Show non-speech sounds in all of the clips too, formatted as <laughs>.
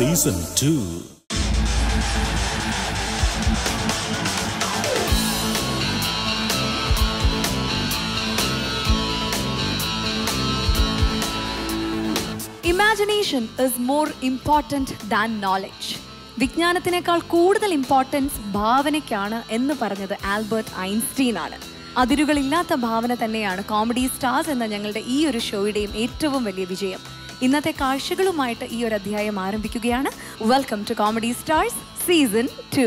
Season two. Imagination is more important than knowledge വിജ്ഞാനത്തിനേക്കാൾ കൂടുതൽ importance ഭാവനയ്ക്കാണ് എന്ന് പറഞ്ഞത് ആൽബർട്ട് ഐൻസ്റ്റീൻ ആണ്. അതിരുകളില്ലാത്ത ഭാവന തന്നെയാണ് കോമഡി സ്റ്റാർസ് എന്ന ഞങ്ങളുടെ ഈ ഒരു ഷോയുടെയും ഏറ്റവും വലിയ വിജയം. ഇന്നത്തെ കാഴ്ചകളുമായിട്ട് ഈ ഒരു അധ്യായം ആരംഭിക്കുകയാണ്. Welcome to comedy stars season two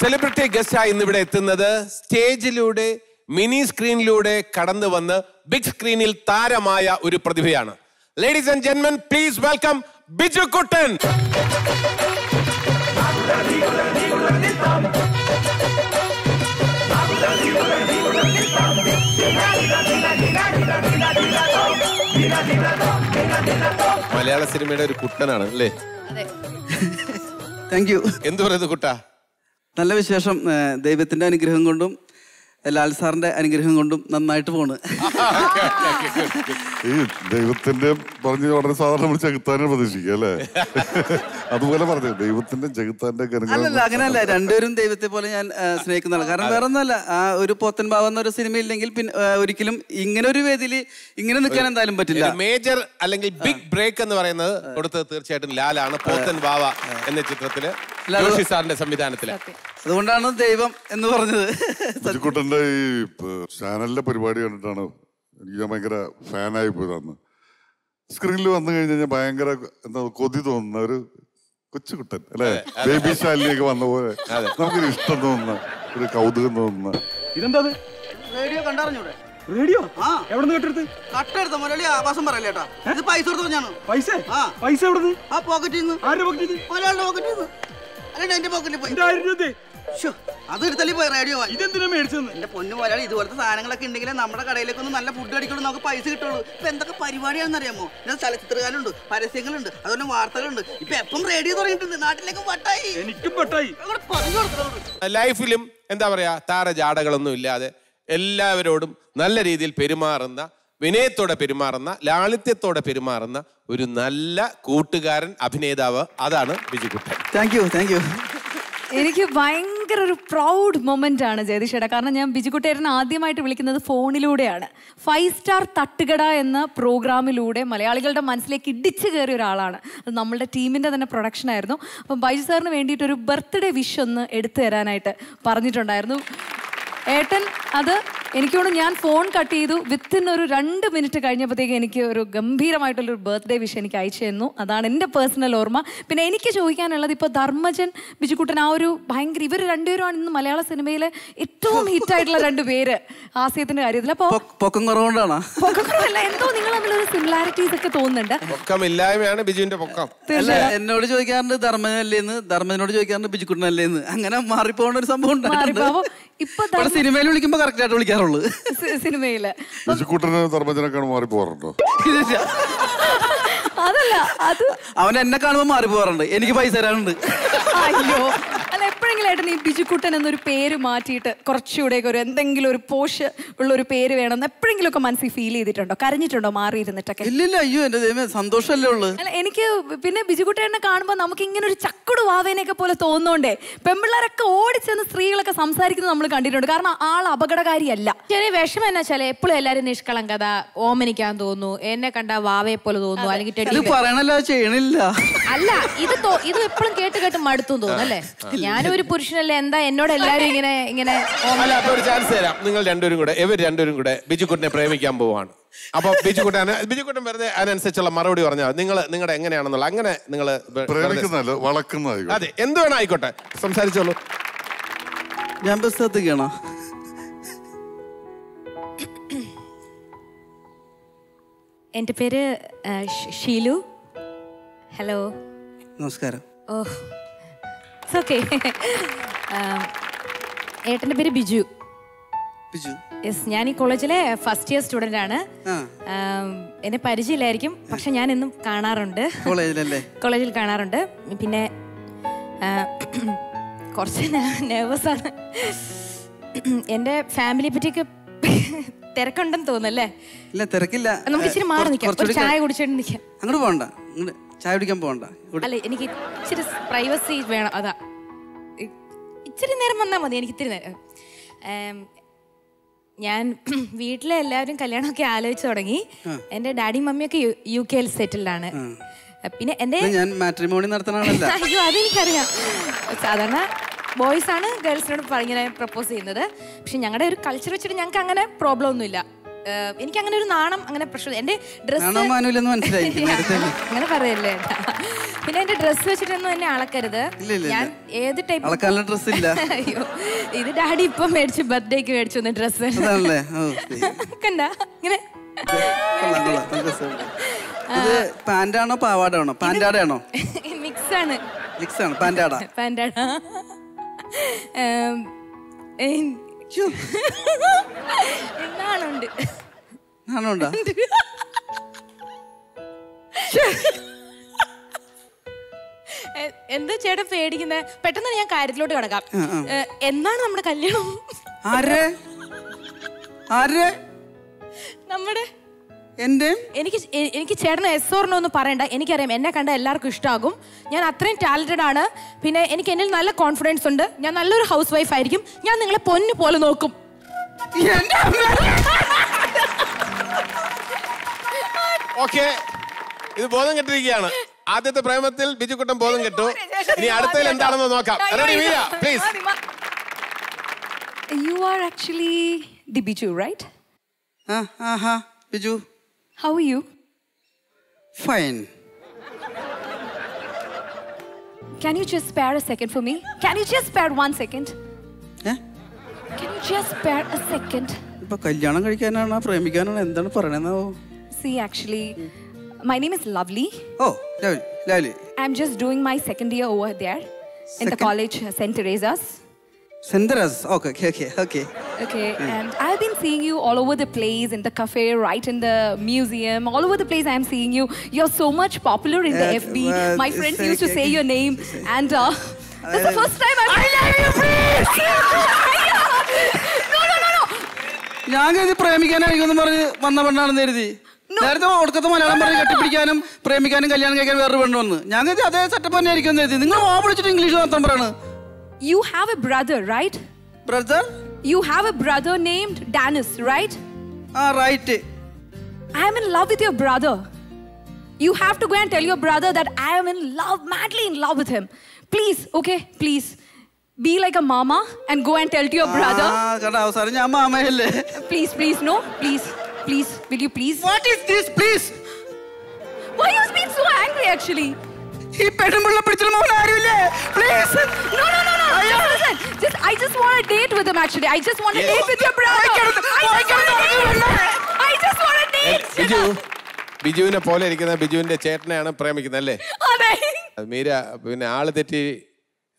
celebrity ഗസ്റ്റായി ഇന്ന് ഇവിടെ എത്തുന്നത് സ്റ്റേജിലൂടെ മിനി സ്ക്രീനിലൂടെ കടന്നു വന്ന് ബിഗ് സ്ക്രീനിൽ താരമായ ഒരു പ്രതിഭയാണ്. ലേഡീസ് ആൻഡ് ജെന്മൻ പ്ലീസ് വെൽക്കം ബിജു കുട്ടൻ. മലയാള സിനിമയുടെ ഒരു കുട്ടനാണ് അല്ലേ? താങ്ക് യു എന്തു പറയുന്നു കുട്ട? നല്ല വിശേഷം ദൈവത്തിന്റെ അനുഗ്രഹം കൊണ്ടും ലാൽ സാറിന്റെ അനുഗ്രഹം കൊണ്ടും നന്നായിട്ട് പോണ്. ഈ ദൈവത്തിന്റെ പറഞ്ഞു വളരെ സാധാരണ നമ്മൾ ചെകുത്താനെ പ്രതീക്ഷിക്കുക അല്ലേ? അതുപോലെ പറഞ്ഞു ദൈവത്തിന്റെ ജഗത്താന്റെ അങ്ങനല്ല അല്ലല്ല അങ്ങനെയല്ല രണ്ടുപേരും ദൈവത്തെ പോലെ ഞാൻ സ്നേഹിക്കുന്നതാണ്. കാരണം വേറെ ഒന്നല്ല ആ ഒരു പോത്തൻ ഭാവ എന്നൊരു സിനിമ ഇല്ലെങ്കിൽ പിന്നെ ഒരിക്കലും ഇങ്ങനെ ഒരു വേദിയിൽ ഇങ്ങനെ നിൽക്കാൻ എന്തായാലും പറ്റില്ല. മേജർ അല്ലെങ്കിൽ ബിഗ് ബ്രേക്ക് എന്ന് പറയുന്നത് കൊടുത്തത് തീർച്ചയായിട്ടും ലാലാണ് പോത്തൻ ബാവ എന്ന ചിത്രത്തിൽ. ജോഷി സാറിന്റെ സംവിധാനത്തിൽ. അതുകൊണ്ടാണ് ദൈവം എന്ന് പറഞ്ഞത്. കുട്ടന്റെ ഈ ചാനലിലെ പരിപാടി കണ്ടിട്ടാണ് എനിക്ക് ഞാൻ ഭയങ്കര ഫാനായി പോയത് അന്ന് സ്ക്രീനിൽ വന്നു കഴിഞ്ഞ് കഴിഞ്ഞാൽ ഭയങ്കര എന്താ കൊതി തോന്നുന്ന ഒരു കൊച്ചുകുട്ടൻ അല്ലെ? ബേബി ശാലിനിയൊക്കെ വന്ന പോലെ. നമുക്കൊരു ഇഷ്ടം തോന്നുന്ന ഒരു കൗതുകം തോന്നുന്ന. ഇതെന്താ റേഡിയോ കണ്ടറിഞ്ഞൂടെ? റേഡിയോ? ആ. എവിടെ നിന്ന് കേട്ടെടുത്ത്? കട്ടെടുത്ത മുരളി ആഭാസം പറയല്ലേ ഇത് പൈസ കൊടുത്തു പൈസ? ആ. പൈസ എവിടെ നിന്ന് ആ പോക്കറ്റിൽ നിന്ന് ആരുടെ പോക്കറ്റിൽ ഒരാളുടെ പോക്കറ്റിൽ നിന്ന് എന്റെ പോക്കറ്റിൽ പോയി. എടുത്തല്ലേ പോയി റേഡിയോ ഇതെന്തിനാ എന്റെ പൊന്നു ഇതുപോലത്തെ സാധനങ്ങളൊക്കെ ഉണ്ടെങ്കിൽ നമ്മുടെ കടയിലേക്ക് ഒന്ന് നല്ല ഫുഡ് അടിക്കുള്ളൂ നമുക്ക് പൈസ കിട്ടുള്ളൂ. ഇപ്പൊ എന്തൊക്കെ പരിപാടിയാണെന്ന് അറിയാമോ? പരസ്യങ്ങളുണ്ട് അതുപോലെ വാർത്തകളുണ്ട്. ഇപ്പൊ എപ്പം റേഡിയോ തുടങ്ങിയിട്ടുണ്ട് നാട്ടിലേക്ക് വട്ടായി. എനിക്കും വട്ടായി. ലൈഫിലും എന്താ പറയാ താരജാടകളൊന്നും ഇല്ലാതെ എല്ലാവരോടും നല്ല രീതിയിൽ പെരുമാറുന്ന വിനയത്തോടെ പെരുമാറുന്ന ലാളിത്യത്തോടെ പെരുമാറുന്ന ഒരു നല്ല കൂട്ടുകാരൻ അഭിനേതാവ് അതാണ് Bijukuttan thank you thank you എനിക്ക് ഭയങ്കര ഒരു പ്രൗഡ് മൊമെന്റ് ആണ് ജയതിഷേട്ടാ കാരണം ഞാൻ ബിജുകുട്ടേരനെ ആദ്യമായിട്ട് വിളിക്കുന്നത് ഫോണിലൂടെയാണ്. ഫൈവ് സ്റ്റാർ തട്ടുകട എന്ന പ്രോഗ്രാമിലൂടെ മലയാളികളുടെ മനസ്സിലേക്ക് ഇടിച്ചു കയറിയ ഒരാളാണ്. അത് നമ്മളുടെ ടീമിന്റെ തന്നെ പ്രൊഡക്ഷൻ ആയിരുന്നു. അപ്പം ബൈജു സാറിന് വേണ്ടിയിട്ട് ഒരു ബർത്ത്ഡേ വിഷ് ഒന്ന് എടുത്തു തരാനായിട്ട് പറഞ്ഞിട്ടുണ്ടായിരുന്നു. ഏട്ടൻ അത് എനിക്കോട് ഞാൻ ഫോൺ കട്ട് ചെയ്തു. വിത്തിൻ ഒരു രണ്ട് മിനിറ്റ് കഴിഞ്ഞപ്പോഴത്തേക്ക് എനിക്ക് ഒരു ഗംഭീരമായിട്ടുള്ളൊരു ബർത്ത്ഡേ വിഷ് എനിക്ക് അയച്ചു തന്നു. അതാണ് എന്റെ പേഴ്സണൽ ഓർമ്മ. പിന്നെ എനിക്ക് ചോദിക്കാനുള്ളത് ഇപ്പോൾ ധർമ്മജൻ ബിജുക്കുട്ടൻ ആ ഒരു ഭയങ്കര ഇവർ രണ്ടുപേരുമാണ് ഇന്ന് മലയാള സിനിമയിലെ ഏറ്റവും ഹിറ്റായിട്ടുള്ള രണ്ട് പേര് ഹാസ്യത്തിന്റെ കാര്യത്തിൽ. അപ്പോൾ പൊക്കം കുറവുകൊണ്ടാണോ? പൊക്കക്കുറവല്ല എന്തോ നിങ്ങൾ തമ്മിലൊരു സിമിലാരിറ്റീസ് ഒക്കെ തോന്നുന്നുണ്ട്. പൊക്കമില്ലായ്മയാണ് ബിജുവിന്റെ പൊക്കം. എന്നോട് ചോദിക്കാറുണ്ട് ധർമ്മനല്ലേന്ന് ധർമ്മനോട് ചോദിക്കാറുണ്ട് ബിജുക്കുട്ടനല്ലേന്ന് അങ്ങനെ മാറിപ്പോകുന്ന ഒരു സംഭവം ഉണ്ടായിരുന്നു മാറിപ്പോ ഇപ്പൊ സിനിമയിൽ വിളിക്കുമ്പോ കറക്റ്റ് ആയിട്ട് വിളിക്കാറുള്ളൂ. സിനിമയിൽ. മാറി പോകാറുണ്ടോ. അതല്ല അത് അവൻ എന്നെ കാണുമ്പോ മാറി പോകാറുണ്ട് എനിക്ക് പൈസ തരാനുണ്ട്. അയ്യോ. അല്ല എപ്പോഴെങ്കിലും ഏട്ടൻ ഈ ബിജുക്കുട്ടൻ എന്നൊരു പേര് മാറ്റിയിട്ട് കുറച്ചുകൂടെ ഒരു എന്തെങ്കിലും ഒരു പോഷ് ഉള്ള ഒരു പേര് വേണമെന്ന് എപ്പോഴെങ്കിലും ഒക്കെ മനസ്സിൽ ഫീൽ ചെയ്തിട്ടുണ്ടോ? കരഞ്ഞിട്ടുണ്ടോ മാറിയിരുന്നിട്ടൊക്കെ? ഇല്ലില്ല അയ്യോ എന്റെ ദൈവമേ സന്തോഷമല്ലേ ഉള്ളു? അല്ല എനിക്ക് പിന്നെ ബിജുക്കുട്ടേനെ കാണുമ്പോൾ നമുക്ക് ഇങ്ങനെ ഒരു ചക്കുട് വാവേനെയൊക്കെ പോലെ തോന്നുന്നോണ്ടേ. പെമ്പിള്ളേരൊക്കെ ഓടിച്ചെന്ന് സ്ത്രീകളൊക്കെ സംസാരിക്കുന്നത് നമ്മൾ കണ്ടിട്ടുണ്ട്. കാരണം ആൾ അപകടകാരിയല്ല. ചെറിയ വിഷമം എന്നാ വെച്ചാൽ എപ്പോഴും എല്ലാരും നിഷ്കളങ്കത ഓമനിക്കാൻ തോന്നുന്നു. എന്നെ കണ്ട വാവയെ പോലെ തോന്നുന്നു. അല്ലെങ്കിൽ ചെയ്യണില്ല. അല്ല ഇത് ഇത് എപ്പോഴും കേട്ട് കേട്ട് മടുത്തു തോന്നുന്നു അല്ലേ? ഞാനും ഒരു പുരുഷനല്ലേ? എന്താ എന്നോട് എല്ലാരും ഇങ്ങനെ ഇങ്ങനെ അല്ല അപ്പൊ ഒരു ചാൻസ് തരാം. നിങ്ങൾ രണ്ടുപേരും കൂടെ ഇവർ രണ്ടുപേരും കൂടെ ബിജുക്കുട്ടിനെ പ്രേമിക്കാൻ പോവാണ്. അപ്പൊ ബിജുക്കുട്ടൻ ബിജുക്കുട്ടൻ വെറുതെ അതിനനുസരിച്ചുള്ള മറുപടി പറഞ്ഞാൽ നിങ്ങൾ നിങ്ങളുടെ എങ്ങനെയാണെന്നുള്ള അങ്ങനെ നിങ്ങൾ പ്രേമിക്കുന്നതല്ല അതെ എന്ത് വേണം ആയിക്കോട്ടെ. സംസാരിച്ചോളൂ. ഞാൻ ബസ് എന്റെ എന്റെ പേര് ഷീലു. ഹലോ. നമസ്കാരം. ഓ ഓക്കെ <laughs> ഏട്ടന്റെ പേര് ബിജു. ബിജു. യെസ് ഞാൻ ഈ കോളേജിലെ ഫസ്റ്റ് ഇയർ സ്റ്റുഡന്റ് ആണ്. ആ. എന്നെ പരിചയമില്ലായിരിക്കും പക്ഷെ ഞാൻ എന്നും കാണാറുണ്ട്. <laughs> കോളേജിൽ കാണാറുണ്ട്. പിന്നെ <clears throat> കുറച്ച് നെർവസ് ആണ്. <clears throat> എന്റെ ഫാമിലിയെ പറ്റിയൊക്കെ <laughs> തിരക്കുണ്ടെന്ന് തോന്നുന്നല്ലേ ഇല്ല തിരക്കില്ല. നമുക്ക് ഇച്ചിരി മാറി നിൽക്കാം ചായ കുടിച്ചിട്ട് നിൽക്കാം അങ്ങോട്ട് പോകണ്ട ചായ കുടിക്കാൻ പോകണ്ട. അല്ല എനിക്ക് ഇച്ചിരി പ്രൈവസി വേണം. അതാ. ഇച്ചിരി നേരം വന്നാൽ മതി. എനിക്ക് ഇത്തിരി നേരം. ഞാൻ <clears throat> വീട്ടിലെ എല്ലാവരും കല്യാണമൊക്കെ ആലോചിച്ച് തുടങ്ങി. എന്റെ ഡാഡി മമ്മിയൊക്കെ യു- കെയിൽ സെറ്റിൽഡ് ആണ് പിന്നെ എന്റെ ഞാൻ മാട്രിമോണി നടത്തണമല്ല <laughs> അയ്യോ അതെനിക്കറിയാം. സാധാരണ ബോയ്സ് ആണ് ഗേൾസിനോട് പ- ഇങ്ങനെ പ്രപ്പോസ് ചെയ്യുന്നത്. പക്ഷെ ഞങ്ങളുടെ ഒരു കൾച്ചർ വെച്ചിട്ട് ഞങ്ങൾക്ക് അങ്ങനെ പ്രോബ്ലം ഒന്നുമില്ല. എനിക്ക് അങ്ങനെ ഒരു നാണം അങ്ങനെ പ്രശ്നം എന്റെ ഡ്രസ്സ്. <laughs> അങ്ങനെ പറയല്ലേ. പിന്നെ എന്റെ ഡ്രസ്സ് വെച്ചിട്ടൊന്നും എന്നെ അളക്കരുത്. ഞാൻ ഏത് ടൈപ്പ് ഡ്രസ് ഇല്ല. <laughs> അയ്യോ ഇത് ഡാഡി ഇപ്പൊ മേടിച്ചു ബർത്ത്ഡേക്ക് മേടിച്ചു വന്ന ഡ്രസ്സ്. കണ്ട ഇങ്ങനെ. ഇത് പാന്റാണോ പാവാടാണോ പാൻഡാടാണോ മിക്സ് ആണ് മിക്സ് ആണ് പാന്റാടാ പാന്റാടാ എന്താ ചേട്ടൻ പേടിക്കുന്നത് പെട്ടെന്ന് ഞാൻ കാര്യത്തിലോട്ട് കിടക്കാം. എന്നാണ് നമ്മുടെ കല്യാണം? ആരെ? ആരെ? നമ്മുടെ എന്റെ എനിക്ക് എനിക്ക് ചേട്ടന് എസ് ഓർണോ പറയണ്ട. എനിക്കറിയാം. എന്നെ കണ്ട എല്ലാവർക്കും ഇഷ്ടമാകും ഞാൻ അത്രയും ടാലന്റഡ് ആണ്. പിന്നെ എനിക്ക് എന്നിൽ നല്ല കോൺഫിഡൻസ് ഉണ്ട്. ഞാൻ നല്ലൊരു ഹൗസ് വൈഫ് ആയിരിക്കും. ഞാൻ നിങ്ങളെ പൊന്നു പോലെ നോക്കും. ഓക്കെ. ഇത് ബോധം കെട്ടിരിക്കുകയാണ്. ആദ്യത്തെ പ്രേമത്തിൽ ബിജുക്കുട്ടൻ ബോധം കെട്ടു. ഇനി അടുത്തതിൽ എന്താണെന്ന് നോക്കാം. Ready please you are actually the Biju right ആ ആഹാ. Biju. How are you? Fine Can you just spare a second for me? Can you just spare one second? ഏ Can you just spare a second? ഇപ്പൊ കല്യാണം കഴിക്കാനാണോ പ്രേമിക്കാനാണോ എന്താണ് പറയണെന്നാവോ See, actually, my name is Lovely. Oh Lovely Lovely I'm just doing my second year over there in the Second? college, uh, St. Teresa's. സെന്തരാസ് Okay, okay, okay, okay. Okay, and I've been seeing you all over the place, in the cafe, right in the museum, all over the place. I'm seeing you. You're so much popular in yeah, the Uh, FB. well, My friends used to say your name, and uh, this is the first time I've... I love you, please. no, no, no, no. ഞാൻ കരുതി പ്രേമിക്കാനായിരിക്കും പറഞ്ഞ് വന്ന പെണ്ണാണെന്ന് കരുതി നേരത്തെ ഒടുക്കത്തെ മലയാളം പറഞ്ഞ് കെട്ടിപ്പിടിക്കാനും പ്രേമിക്കാനും കല്യാണം കഴിക്കാനും വേറൊരു പെണ്ണ് വന്ന് ഞാൻ കരുതി അതേ സെറ്റപ്പ് തന്നെ ആയിരിക്കും കരുതി നിങ്ങൾ വാ വിളിച്ചിട്ട് ഇംഗ്ലീഷ് മാത്രം You have a brother, right? Brother? You have a brother named Danis, right? Ah, right. I am in love with your brother. You have to go and tell your brother that I am in love, madly in love with him. Please, okay, please. Be like a mama and go and tell to your brother. Ah, please, please, no, please, please, will you please? What is this, please? Why you being so angry actually? ഈ പെണ്ണുമ്പിള്ള പിടിച്ചിൽ മോൻ ആരുമില്ലേ? Please No, no, no, no. Just listen. Just, I just want a date with him, actually. I just want a date with your brother. I just want a date. I just want a date. Biju. Shiva. ബിജുവിനെ പോലെ ഇരിക്കുന്ന ബിജുവിന്റെ ചേട്ടനെയാണ് പ്രേമിക്കുന്നത് അല്ലേ? അതെ. അത് മീര പിന്നെ ആൾ തെറ്റി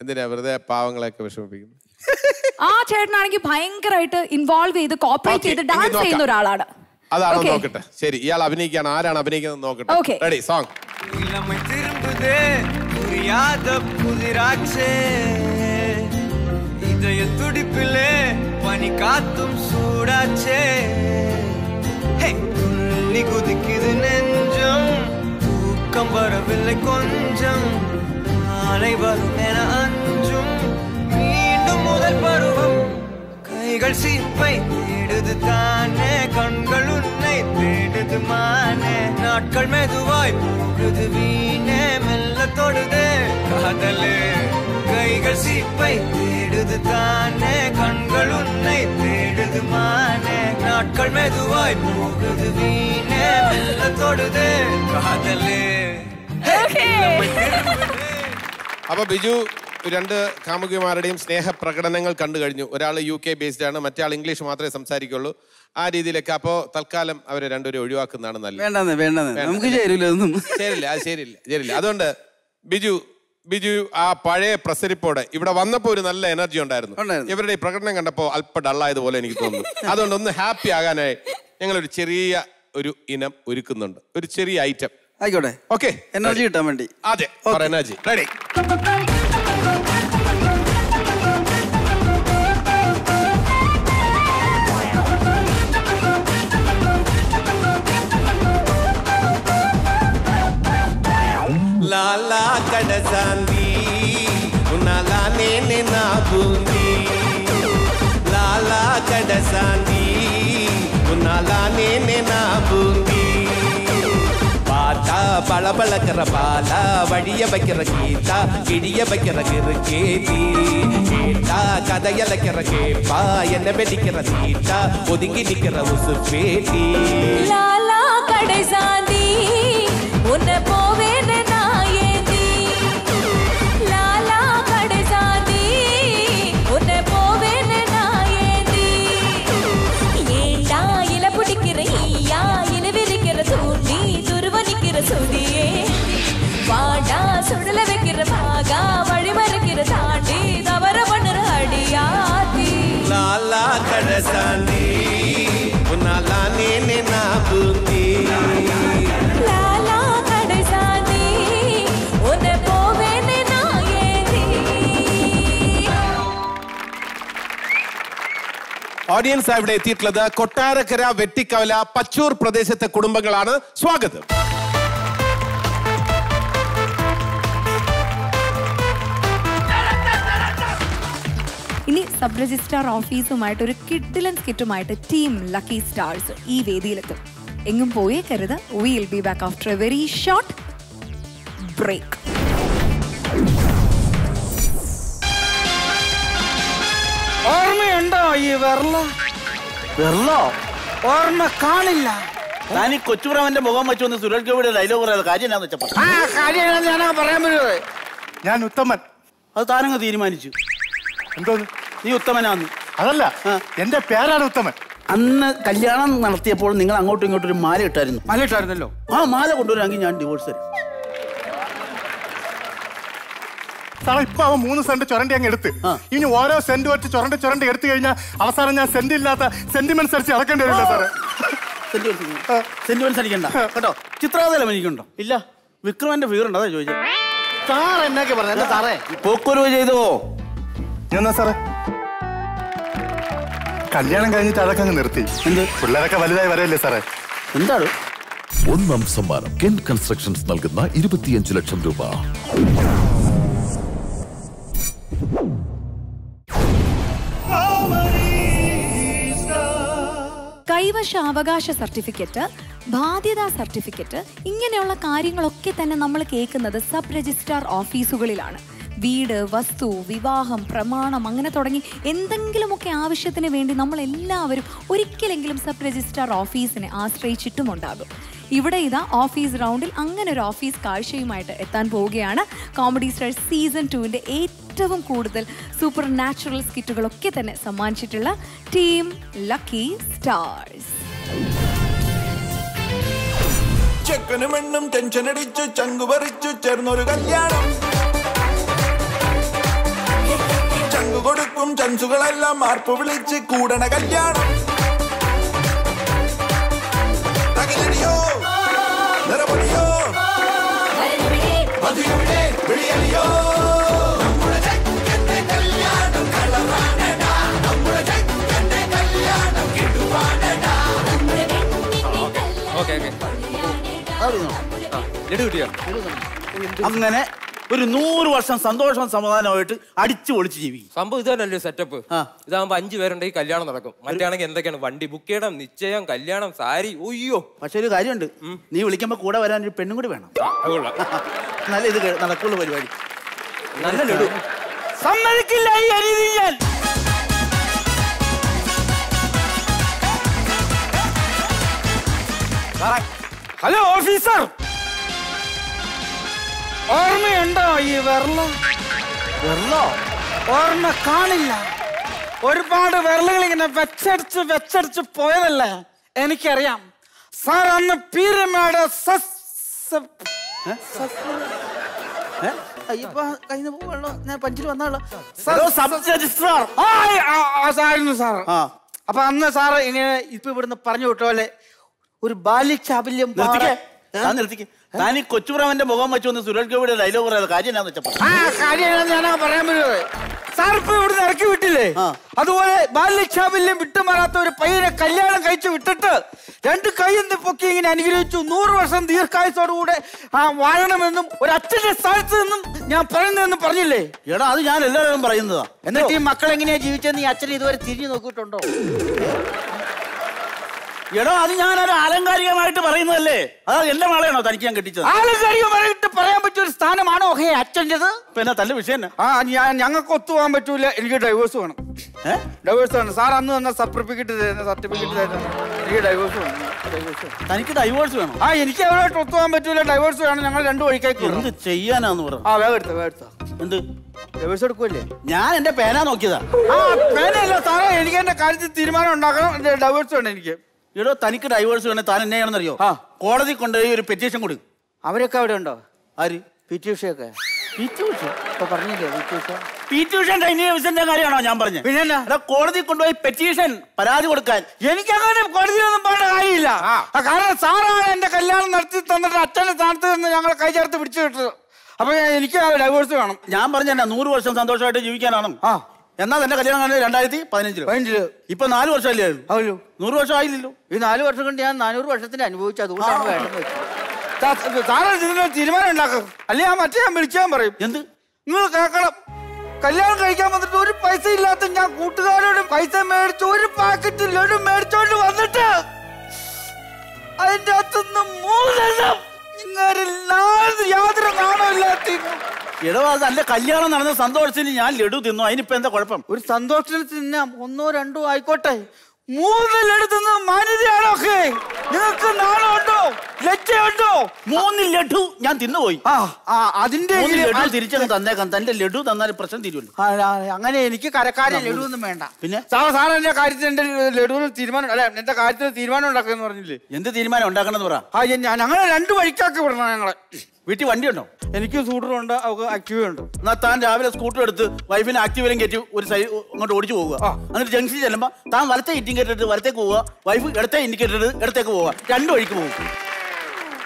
എന്തിനാ വെറുതെ പാവങ്ങളെയൊക്കെ വിഷമിപ്പിക്കുന്നത് ആ ചേട്ടനാണെങ്കിൽ ഭയങ്കരമായിട്ട് ഇൻവോൾവ് ചെയ്ത് കോപ്പറേറ്റ് ചെയ്ത് ഡാൻസ് ചെയ്യുന്ന ഒരാളാണ്. അതാണ് നോക്കട്ടെ? ശരി ഇയാൾ അഭിനയിക്കാണ് ആരാണ് അഭിനയിക്കുന്നത് നോക്കട്ടെ. റെഡി സോങ് ഇളമറ്റ് திரும்புதே புரியாத புதிராச்சே. இதய துடிப்பிலே பனி காத்தும் சூடாச்சே. ஹே, துள்ளி குதிக்குது நெஞ்சம். தூக்கம் வரவில்லை கொஞ்சம். நாளை வரும் என அஞ்சும். மீண்டும் முதல் பருவம். கைகள் சீப்பை தேடுது தானே. கண்கள் உன்னை தேடுது மானே. நாட்கள் மெதுவாய் போகுது வீணே. மெல்ல தொடுதே காதலே கைகள் சீப்பை தேடுது தானே கண்கள் உன்னை தேடுது மானே நாட்கள் மெதுவாய் போகுது வீணே மெல்ல தொடுதே காதலே അപ്പൊ ബിജു രണ്ട് കാമുകിമാരുടെയും സ്നേഹപ്രകടനങ്ങൾ കണ്ടു കഴിഞ്ഞു ഒരാൾ യു കെ ബേസ്ഡ് ആണ് മറ്റേ ആൾ ഇംഗ്ലീഷ് മാത്രമേ സംസാരിക്കുള്ളൂ ആ രീതിയിലൊക്കെ അപ്പോൾ തൽക്കാലം അവരെ രണ്ടുപേരും ഒഴിവാക്കുന്നതാണ് നല്ലത് വേണ്ടെന്ന് വേണ്ടെന്ന് നമുക്ക് ചേരൂല ഒന്നും ശരിയില്ല അത് ശരിയില്ല ശരിയില്ല അതുകൊണ്ട് ബിജു ബിജു ആ പഴയ പ്രസരിപ്പോടെ ഇവിടെ വന്നപ്പോൾ ഒരു നല്ല എനർജി ഉണ്ടായിരുന്നു. ഇവരുടെ ഈ പ്രകടനം കണ്ടപ്പോൾ അല്പ ഡള്ളായതുപോലെ എനിക്ക് തോന്നുന്നു. അതുകൊണ്ട് ഒന്ന് ഹാപ്പി ആകാനായി ഞങ്ങൾ ഒരു ചെറിയ ഒരു ഇനം ഒരുക്കുന്നുണ്ട്. ഒരു ചെറിയ ഐറ്റം ആയിക്കോട്ടെ. ഓക്കെ എനർജി കിട്ടാൻ വേണ്ടി. അതെ. എനർജി റെഡി లాలా కడసాంది ఉన్నాలా నేనే నా బూంది లాలా కడసాంది ఉన్నాలా నేనే నా బూంది பாட்டா பளபளக்கிற பாலா வழிய வைக்கிற கீதா கிடிய வைக்கிற கிருக்கேதி கேட்டா கதையலைக்கிற கேப்பா என்ன வெடிக்கிற சீட்டா ஒதுங்கி நிக்கிற உசு பேட்டி லாலா கடை சாந்தி உன்னை சுடல வைக்கிற பாகா வழிமறைக்கிற தாண்டி தவற பண்ணுற அடியாத்தி லாலா கடசாண்டி உன்னாலா நேனே நான் பூத்தி ഓഡിയൻസ് അവിടെ എത്തിയിട്ടുള്ളത് കൊട്ടാരക്കര വെട്ടിക്കവല പച്ചൂർ പ്രദേശത്തെ കുടുംബങ്ങളാണ് സ്വാഗതം സബ് രജിസ്ട്രാർ ഓഫീസുമായിട്ട് ഒരു കിഡിലൻ സ്കിറ്റുമായിട്ട് ടീം ലക്കി സ്റ്റാർസ് ഈ വേദിയിലെത്തും. എങ്ങും പോയേക്കരുത് will be back after a very short break ഓർമ്മയുണ്ടോ ഈ വെർല വെറലോ ഓർമ്മ കാണില്ല. താൻ ഈ കൊച്ചുപ്രാമന്റെ മുഖം വെച്ച് വന്ന് സുരേഷ് ഗോപിയുടെ ഡയലോഗ് പറയാതെ കാര്യം എന്നാന്ന് വെച്ചപ്പോ ആ കാര്യം ഞാനാ പറയാൻ പറ്റുന്നത് ഞാൻ ഉത്തമൻ. അത് താനങ്ങ് തീരുമാനിച്ചു. എന്തോന്ന്? നീ ഉത്തമനാന്ന്. അതല്ല. എന്റെ പേരാണ് ഉത്തമൻ. അന്ന് കല്യാണം നടത്തിയപ്പോൾ നിങ്ങൾ അങ്ങോട്ടും ഇങ്ങോട്ടും ഒരു മാല ഇട്ടായിരുന്നു. മാല ഇട്ടായിരുന്നല്ലോ. ആ മാല കൊണ്ടുവരാമെങ്കിൽ ഞാൻ ഡിവോഴ്സ് തരും. സാറേ ഇപ്പൊ അവൻ മൂന്ന് സെന്റ് ചുരണ്ടി അങ്ങ് എടുത്ത്. ഇനി ഓരോ സെന്റ് വെച്ച് ചുരണ്ടി ചുരണ്ടി എടുത്തു കഴിഞ്ഞാൽ അവസാനം ഞാൻ സെന്റ് ഇല്ലാത്ത സെന്റിമെന്റ് അനുസരിച്ച് ഇറക്കേണ്ടി വരില്ല സാറേ. സെന്റിമെന്റ്സ് അടിക്കണ്ട. കേട്ടോ? ചിത്രാതലം എനിക്കുണ്ടോ ഇല്ല. വിക്രമന്റെ ഫിഗർ ഉണ്ടോ? അതാ ചോദിച്ചത് സാർ എന്നൊക്കെ പറഞ്ഞു സാറേ. പോക്കുരു ചെയ്തോ? എന്നാ സാറേ? കല്യാണം കഴിഞ്ഞിട്ട് അതൊക്കെ അങ്ങ് നിർത്തി. എന്ത്? പിള്ളേരൊക്കെ വലുതായി വരല്ലേ സാറേ? എന്താണ്? ഒന്നാം സമ്മാനം കെൻ കൺസ്ട്രക്ഷൻസ് നൽകുന്ന ഇരുപത്തിയഞ്ച് ലക്ഷം രൂപ. കൈവശ അവകാശ സർട്ടിഫിക്കറ്റ് ബാധ്യതാ സർട്ടിഫിക്കറ്റ് ഇങ്ങനെയുള്ള കാര്യങ്ങളൊക്കെ തന്നെ നമ്മൾ കേൾക്കുന്നത് സബ് രജിസ്ട്രാർ ഓഫീസുകളിലാണ്. വീട് വസ്തു വിവാഹം പ്രമാണം അങ്ങനെ തുടങ്ങി എന്തെങ്കിലുമൊക്കെ ആവശ്യത്തിന് വേണ്ടി നമ്മൾ എല്ലാവരും ഒരിക്കലെങ്കിലും സബ് രജിസ്ട്രാർ ഓഫീസിനെ ആശ്രയിച്ചിട്ടുമുണ്ടാകും. ഇവിടെ ഇതാ ഓഫീസ് റൗണ്ടിൽ അങ്ങനെ ഒരു ഓഫീസ് കാഴ്ചയുമായിട്ട് എത്താൻ പോവുകയാണ് കോമഡി സ്റ്റാർ സീസൺ ടുവിന്റെ ഏറ്റവും കൂടുതൽ സൂപ്പർ നാച്ചുറൽ സ്കിറ്റുകളൊക്കെ തന്നെ സമ്മാനിച്ചിട്ടുള്ള ടീം ലക്കി സ്റ്റാർസ്. ചെക്കനും ടെൻഷൻ അടിച്ചു ചങ്കു പറിച്ചു ചേർന്നൊരു കല്യാണം. കൊടുക്കും ചൻസുകളെല്ലാം മാർപ്പ് വിളിച്ച് കൂടണ കല്യാണം തകിലടിയോ നിറപൊടിയോ മധുരവിടെ വിളിയലിയോ നമ്മുടെ ചെക്കന്റെ കല്യാണം കളറാണടാ നമ്മുടെ ചെക്കന്റെ കല്യാണം കിടുവാണടാ അങ്ങനെ ഒരു നൂറ് വർഷം സന്തോഷം സമാധാനമായിട്ട് അടിച്ചു പൊളിച്ച് ജീവിക്കും. സംഭവം ഇതല്ലേ സെറ്റപ്പ്. ഇതാകുമ്പോ അഞ്ചു പേരുണ്ടെങ്കിൽ കല്യാണം നടക്കും. മറ്റാണെങ്കിൽ എന്തൊക്കെയാണ്? വണ്ടി ബുക്ക് ചെയ്യണം നിശ്ചയം കല്യാണം സാരി. ഒയ്യോ പക്ഷെ ഒരു കാര്യമുണ്ട്. നീ വിളിക്കുമ്പോ കൂടെ വരാൻ ഒരു പെണ്ണും കൂടി വേണം. നല്ല ഇത് നടക്കുള്ള പരിപാടി. നല്ല ലഡു. സമ്മതിക്കില്ല ഈ ഞാൻ. ഹലോ ഓഫീസർ ഓർമ്മയുണ്ടോ ഈ വെർല വെള്ള ഓർമ്മ കാണില്ല. ഒരുപാട് വിരലുകൾ ഇങ്ങനെ വെച്ചടിച്ച് വെച്ചടിച്ച് പോയതല്ലേ? എനിക്കറിയാം. സാർ അന്ന് പീരമേട് അപ്പൊ അന്ന് സാറ് ഇങ്ങനെ ഇപ്പൊ ഇവിടുന്ന് പറഞ്ഞു വിട്ട പോലെ ഒരു ബാല്യചാബല്യം നിർത്തിക്കേ. താൻ ഈ കൊച്ചുപ്രാമന്റെ മുഖം വെച്ചു വന്ന് സുരേഷ് ഗോപിയുടെ ഡയലോഗ് പറയാതെ കാര്യം എന്നാന്ന് വെച്ചപ്പോ ആ കാര്യം ഞാനാ പറയാൻ പറ്റുമോ? സാർ ഇപ്പൊ ഇവിടുന്ന് ഇറക്കി വിട്ടില്ലേ? അതുപോലെ ബാല്യക്ഷാബല്യം വിട്ടുമാറാത്ത ഒരു പയ്യനെ കല്യാണം കഴിച്ചു വിട്ടിട്ട് രണ്ട് കൈയെന്ന് പൊക്കി ഇങ്ങനെ അനുഗ്രഹിച്ചു. നൂറ് വർഷം ദീർഘായുസോടുകൂടെ ആ വാഴണമെന്നും ഒരു അച്ഛന്റെ സ്ഥലത്ത് നിന്നും ഞാൻ പറയുന്നതെന്ന് പറഞ്ഞില്ലേ? എടാ അത് ഞാൻ എല്ലാവരും പറയുന്നതാ. എന്നിട്ട് ഈ മക്കൾ എങ്ങനെയാ ജീവിച്ചെന്ന് ഈ അച്ഛൻ ഇതുവരെ തിരിഞ്ഞു നോക്കിയിട്ടുണ്ടോ? എടോ അത് ഞാനൊരു ആലങ്കാരികമായിട്ട് പറയുന്നതല്ലേ? അത് എന്റെ മാളയാണോ തനിക്ക് ഞാൻ കെട്ടിച്ചത്? ആലങ്കാരികമായിട്ട് പറയാൻ പറ്റിയ ഒരു സ്ഥാനമാണോ ഹേ അച്ഛന്റെത്? പിന്നെ തല്ല വിഷയം ആ ഞാൻ ഞങ്ങൾക്ക് ഒത്തുപോകാൻ പറ്റൂല. എനിക്ക് ഡൈവേഴ്സ് വേണം. ഡൈവേഴ്സ് വേണം. സാർ അന്ന് തന്ന സർട്ടിഫിക്കറ്റ് തരുന്ന സർട്ടിഫിക്കറ്റ് തരുന്ന എനിക്ക് ഡൈവേഴ്സ് വേണം. തനിക്ക് ഡൈവേഴ്സ് വേണം? ആ എനിക്ക് അവരുമായിട്ട് ഒത്തുപോകാൻ പറ്റൂല. ഡൈവേഴ്സ് വേണം. ഞങ്ങൾ രണ്ടു വഴിക്കായി എന്ത് ചെയ്യാനാന്ന് പറഞ്ഞു ആ വേഗം എടുത്ത വേഗം എടുത്ത. എന്ത്? ഡൈവേഴ്സ് എടുക്കുമല്ലേ ഞാൻ എന്റെ പേന നോക്കിയതാ. ആ പേനയല്ല സാറേ. എനിക്ക് എന്റെ കാര്യത്തിൽ തീരുമാനം ഉണ്ടാക്കണം. ഡൈവേഴ്സ് വേണം എനിക്ക്. എടോ തനിക്ക് ഡൈവോഴ്സ് വേണേ താൻ എന്നെ ചെയ്യണമെന്നറിയോ കോടതി കൊണ്ടുപോയി ഒരു പെറ്റീഷൻ കൊടുക്കും. അവരൊക്കെ അവിടെ ഉണ്ടോ? ആര്? പി ടി ഉഷയൊക്കെ പി ടി ഉഷ ഇപ്പൊ പറഞ്ഞില്ലേ P T Usha P T Usha ഡൈനിയുടെ കാര്യമാണോ ഞാൻ പറഞ്ഞത് പിന്നെ കോടതി കൊണ്ടുപോയി പെറ്റീഷൻ പരാതി കൊടുക്കാൻ. എനിക്ക് അങ്ങനെ കോടതിയിലൊന്നും പോകേണ്ട കാര്യമില്ല. ആ, കാരണം സാറാണ് എന്റെ കല്യാണം നടത്തി തന്നിട്ട് അച്ഛന്റെ സ്ഥാനത്ത് നിന്ന് ഞങ്ങൾ കൈ ചേർത്ത് പിടിച്ചു കിട്ടത് അപ്പൊ എനിക്ക് ഡൈവോഴ്സ് വേണം. ഞാൻ പറഞ്ഞ നൂറ് വർഷം സന്തോഷമായിട്ട് ജീവിക്കാനാണ്. ആ. എന്നാ തന്നെ കല്യാണം കണ്ടത് രണ്ടായിരത്തി പതിനഞ്ചിൽ. പതിനഞ്ചിൽ. ഇപ്പൊ നാല് വർഷമല്ലേ ആവുള്ളൂ നൂറ് വർഷം ആയില്ലല്ലോ. ഈ നാല് വർഷം കൊണ്ട് ഞാൻ നാനൂറ് വർഷത്തിന് അനുഭവിച്ചു. അതുകൊണ്ടാണ് വേണ്ടെന്ന് വെച്ചത്. തീരുമാനം ഉണ്ടാക്കും അല്ലെ ഞാൻ മറ്റേ ഞാൻ വിളിച്ചാൻ പറയും. എന്ത്? നിങ്ങൾ കേൾക്കണം കല്യാണം കഴിക്കാൻ വന്നിട്ട് ഒരു പൈസ ഇല്ലാത്ത ഞാൻ കൂട്ടുകാരോട് പൈസ മേടിച്ച് ഒരു പാക്കറ്റ് ലഡു മേടിച്ചോണ്ട് വന്നിട്ട് അതിന്റെ അകത്തുനിന്ന് മൂന്നെണ്ണം ഇങ്ങനെ യാതൊരു നാണമില്ലാത്ത എടോ കല്യാണം നടന്ന സന്തോഷത്തിന് ഞാൻ ലഡു തിന്നു. അതിനിപ്പോ എന്താ കുഴപ്പം? ഒരു സന്തോഷത്തിന് തിന്നാം. ഒന്നോ രണ്ടോ ആയിക്കോട്ടെ. മൂന്ന് ലഡു മാന്യതയാണോ ഒക്കെ? നിങ്ങൾക്ക് നാണമുണ്ടോ? ലജ്ജയുണ്ടോ മൂന്ന് ലഡു ഞാൻ തിന്നുപോയി. അതിന്റെ ലഡു തിരിച്ചു തന്നേക്കാം. തന്റെ ലഡു തന്നാൽ പ്രശ്നം തീരുമല്ലോ അങ്ങനെ എനിക്ക് കരക്കാരെ ലഡു ഒന്നും വേണ്ട. പിന്നെ? സാധാരണ എന്റെ കാര്യത്തിൽ എന്റെ ലഡുവിന് തീരുമാനം അല്ല എന്റെ കാര്യത്തിൽ തീരുമാനം ഉണ്ടാക്കുമെന്ന് പറഞ്ഞില്ലേ? എന്ത് തീരുമാനം ഉണ്ടാക്കണമെന്ന് പറ. ആ ഞാൻ ഞങ്ങളെ രണ്ട് വഴിക്കാക്കി വിടണം ഞങ്ങളെ. വീട്ടിൽ വണ്ടി ഉണ്ടോ എനിക്ക് സ്കൂട്ടറുണ്ട് അവർക്ക് ആക്റ്റീവ് ഉണ്ട്. എന്നാ താൻ രാവിലെ സ്കൂട്ടർ എടുത്ത് വൈഫിനെ ആക്റ്റീവിലും കയറ്റി ഒരു സൈ അങ്ങോട്ട് ഓടിച്ചു പോവുക. എന്നിട്ട് ജംഗ്ഷനിൽ ചെല്ലുമ്പോൾ താൻ വലത്തെ ഇൻഡിക്കേറ്റർ എടുത്ത് വലത്തേക്ക് പോവുക. വൈഫ് ഇടത്തെ ഇൻഡിക്കേറ്റർ എടുത്ത് ഇടത്തേക്ക് പോവുക. രണ്ട് വഴിക്ക് പോകും.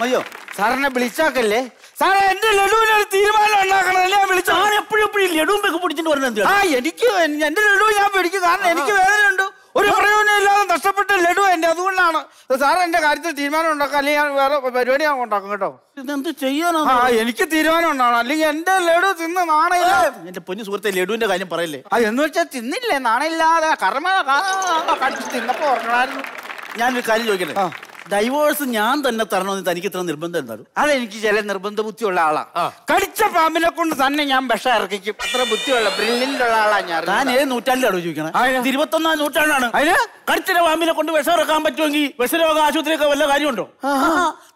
മതിയോ സാറിനെ വിളിച്ചാക്കല്ലേ? സാറേ എന്റെ ലഡുവിന് ഒരു തീരുമാനം ഉണ്ടാക്കണല്ലേ ഞാൻ വിളിച്ചു താൻ എപ്പോഴും എപ്പോഴും ലഡുവും പെക്ക് പിടിച്ചിട്ട് പറഞ്ഞത് ആ എനിക്ക് എന്റെ ലഡു ഞാൻ പിടിക്കും. കാരണം എനിക്ക് വേദനയുണ്ട്. ഒരു പ്രയോജനം ഇല്ലാതെ നഷ്ടപ്പെട്ട ലഡു എന്റെ അതുകൊണ്ടാണ്. സാർ എന്റെ കാര്യത്തിൽ തീരുമാനം ഉണ്ടാക്കാം. അല്ലെങ്കിൽ ഞാൻ വേറെ പരിപാടി ഞാൻ ഉണ്ടാക്കും കേട്ടോ. ഇതെന്ത് ചെയ്യാനോ? ആ എനിക്ക് തീരുമാനം ഉണ്ടാവണം. അല്ലെങ്കിൽ എന്റെ ലഡു തിന്ന് നാണയില്ല. എന്റെ പൊന്നു സുഹൃത്തെ ലഡുവിന്റെ കാര്യം പറയല്ലേ? ആ എന്ന് വെച്ചാൽ തിന്നില്ലേ? നാണയില്ലാതെ കർമ്മ തിന്നപ്പോ ഉറങ്ങണായിരുന്നു ഞാനൊരു കാര്യം ചോദിക്കട്ടെ? ഡൈവോഴ്സ് ഞാൻ തന്നെ തരണമെന്ന് തനിക്ക് ഇത്ര നിർബന്ധം എന്താണ് അതെനിക്ക് ചില നിർബന്ധ ബുദ്ധിയുള്ള ആളാ. കടിച്ച പാമ്പിനെ കൊണ്ട് തന്നെ ഞാൻ വിഷം ഇറക്കിക്കും. അത്ര ബുദ്ധിയുള്ള ബ്രില്ലിലുള്ള ആളാ ഞാൻ ഞാൻ ഏത് നൂറ്റാണ്ടിലാണ് ചോദിക്കണത് ഇരുപത്തൊന്നാം നൂറ്റാണ്ടാണ്. അതിന്? കടിച്ചിട്ട് പാമ്പിനെ കൊണ്ട് വിഷം ഇറക്കാൻ പറ്റുമെങ്കിൽ വിഷരോഗ ആശുപത്രിയൊക്കെ വല്ല കാര്യമുണ്ടോ?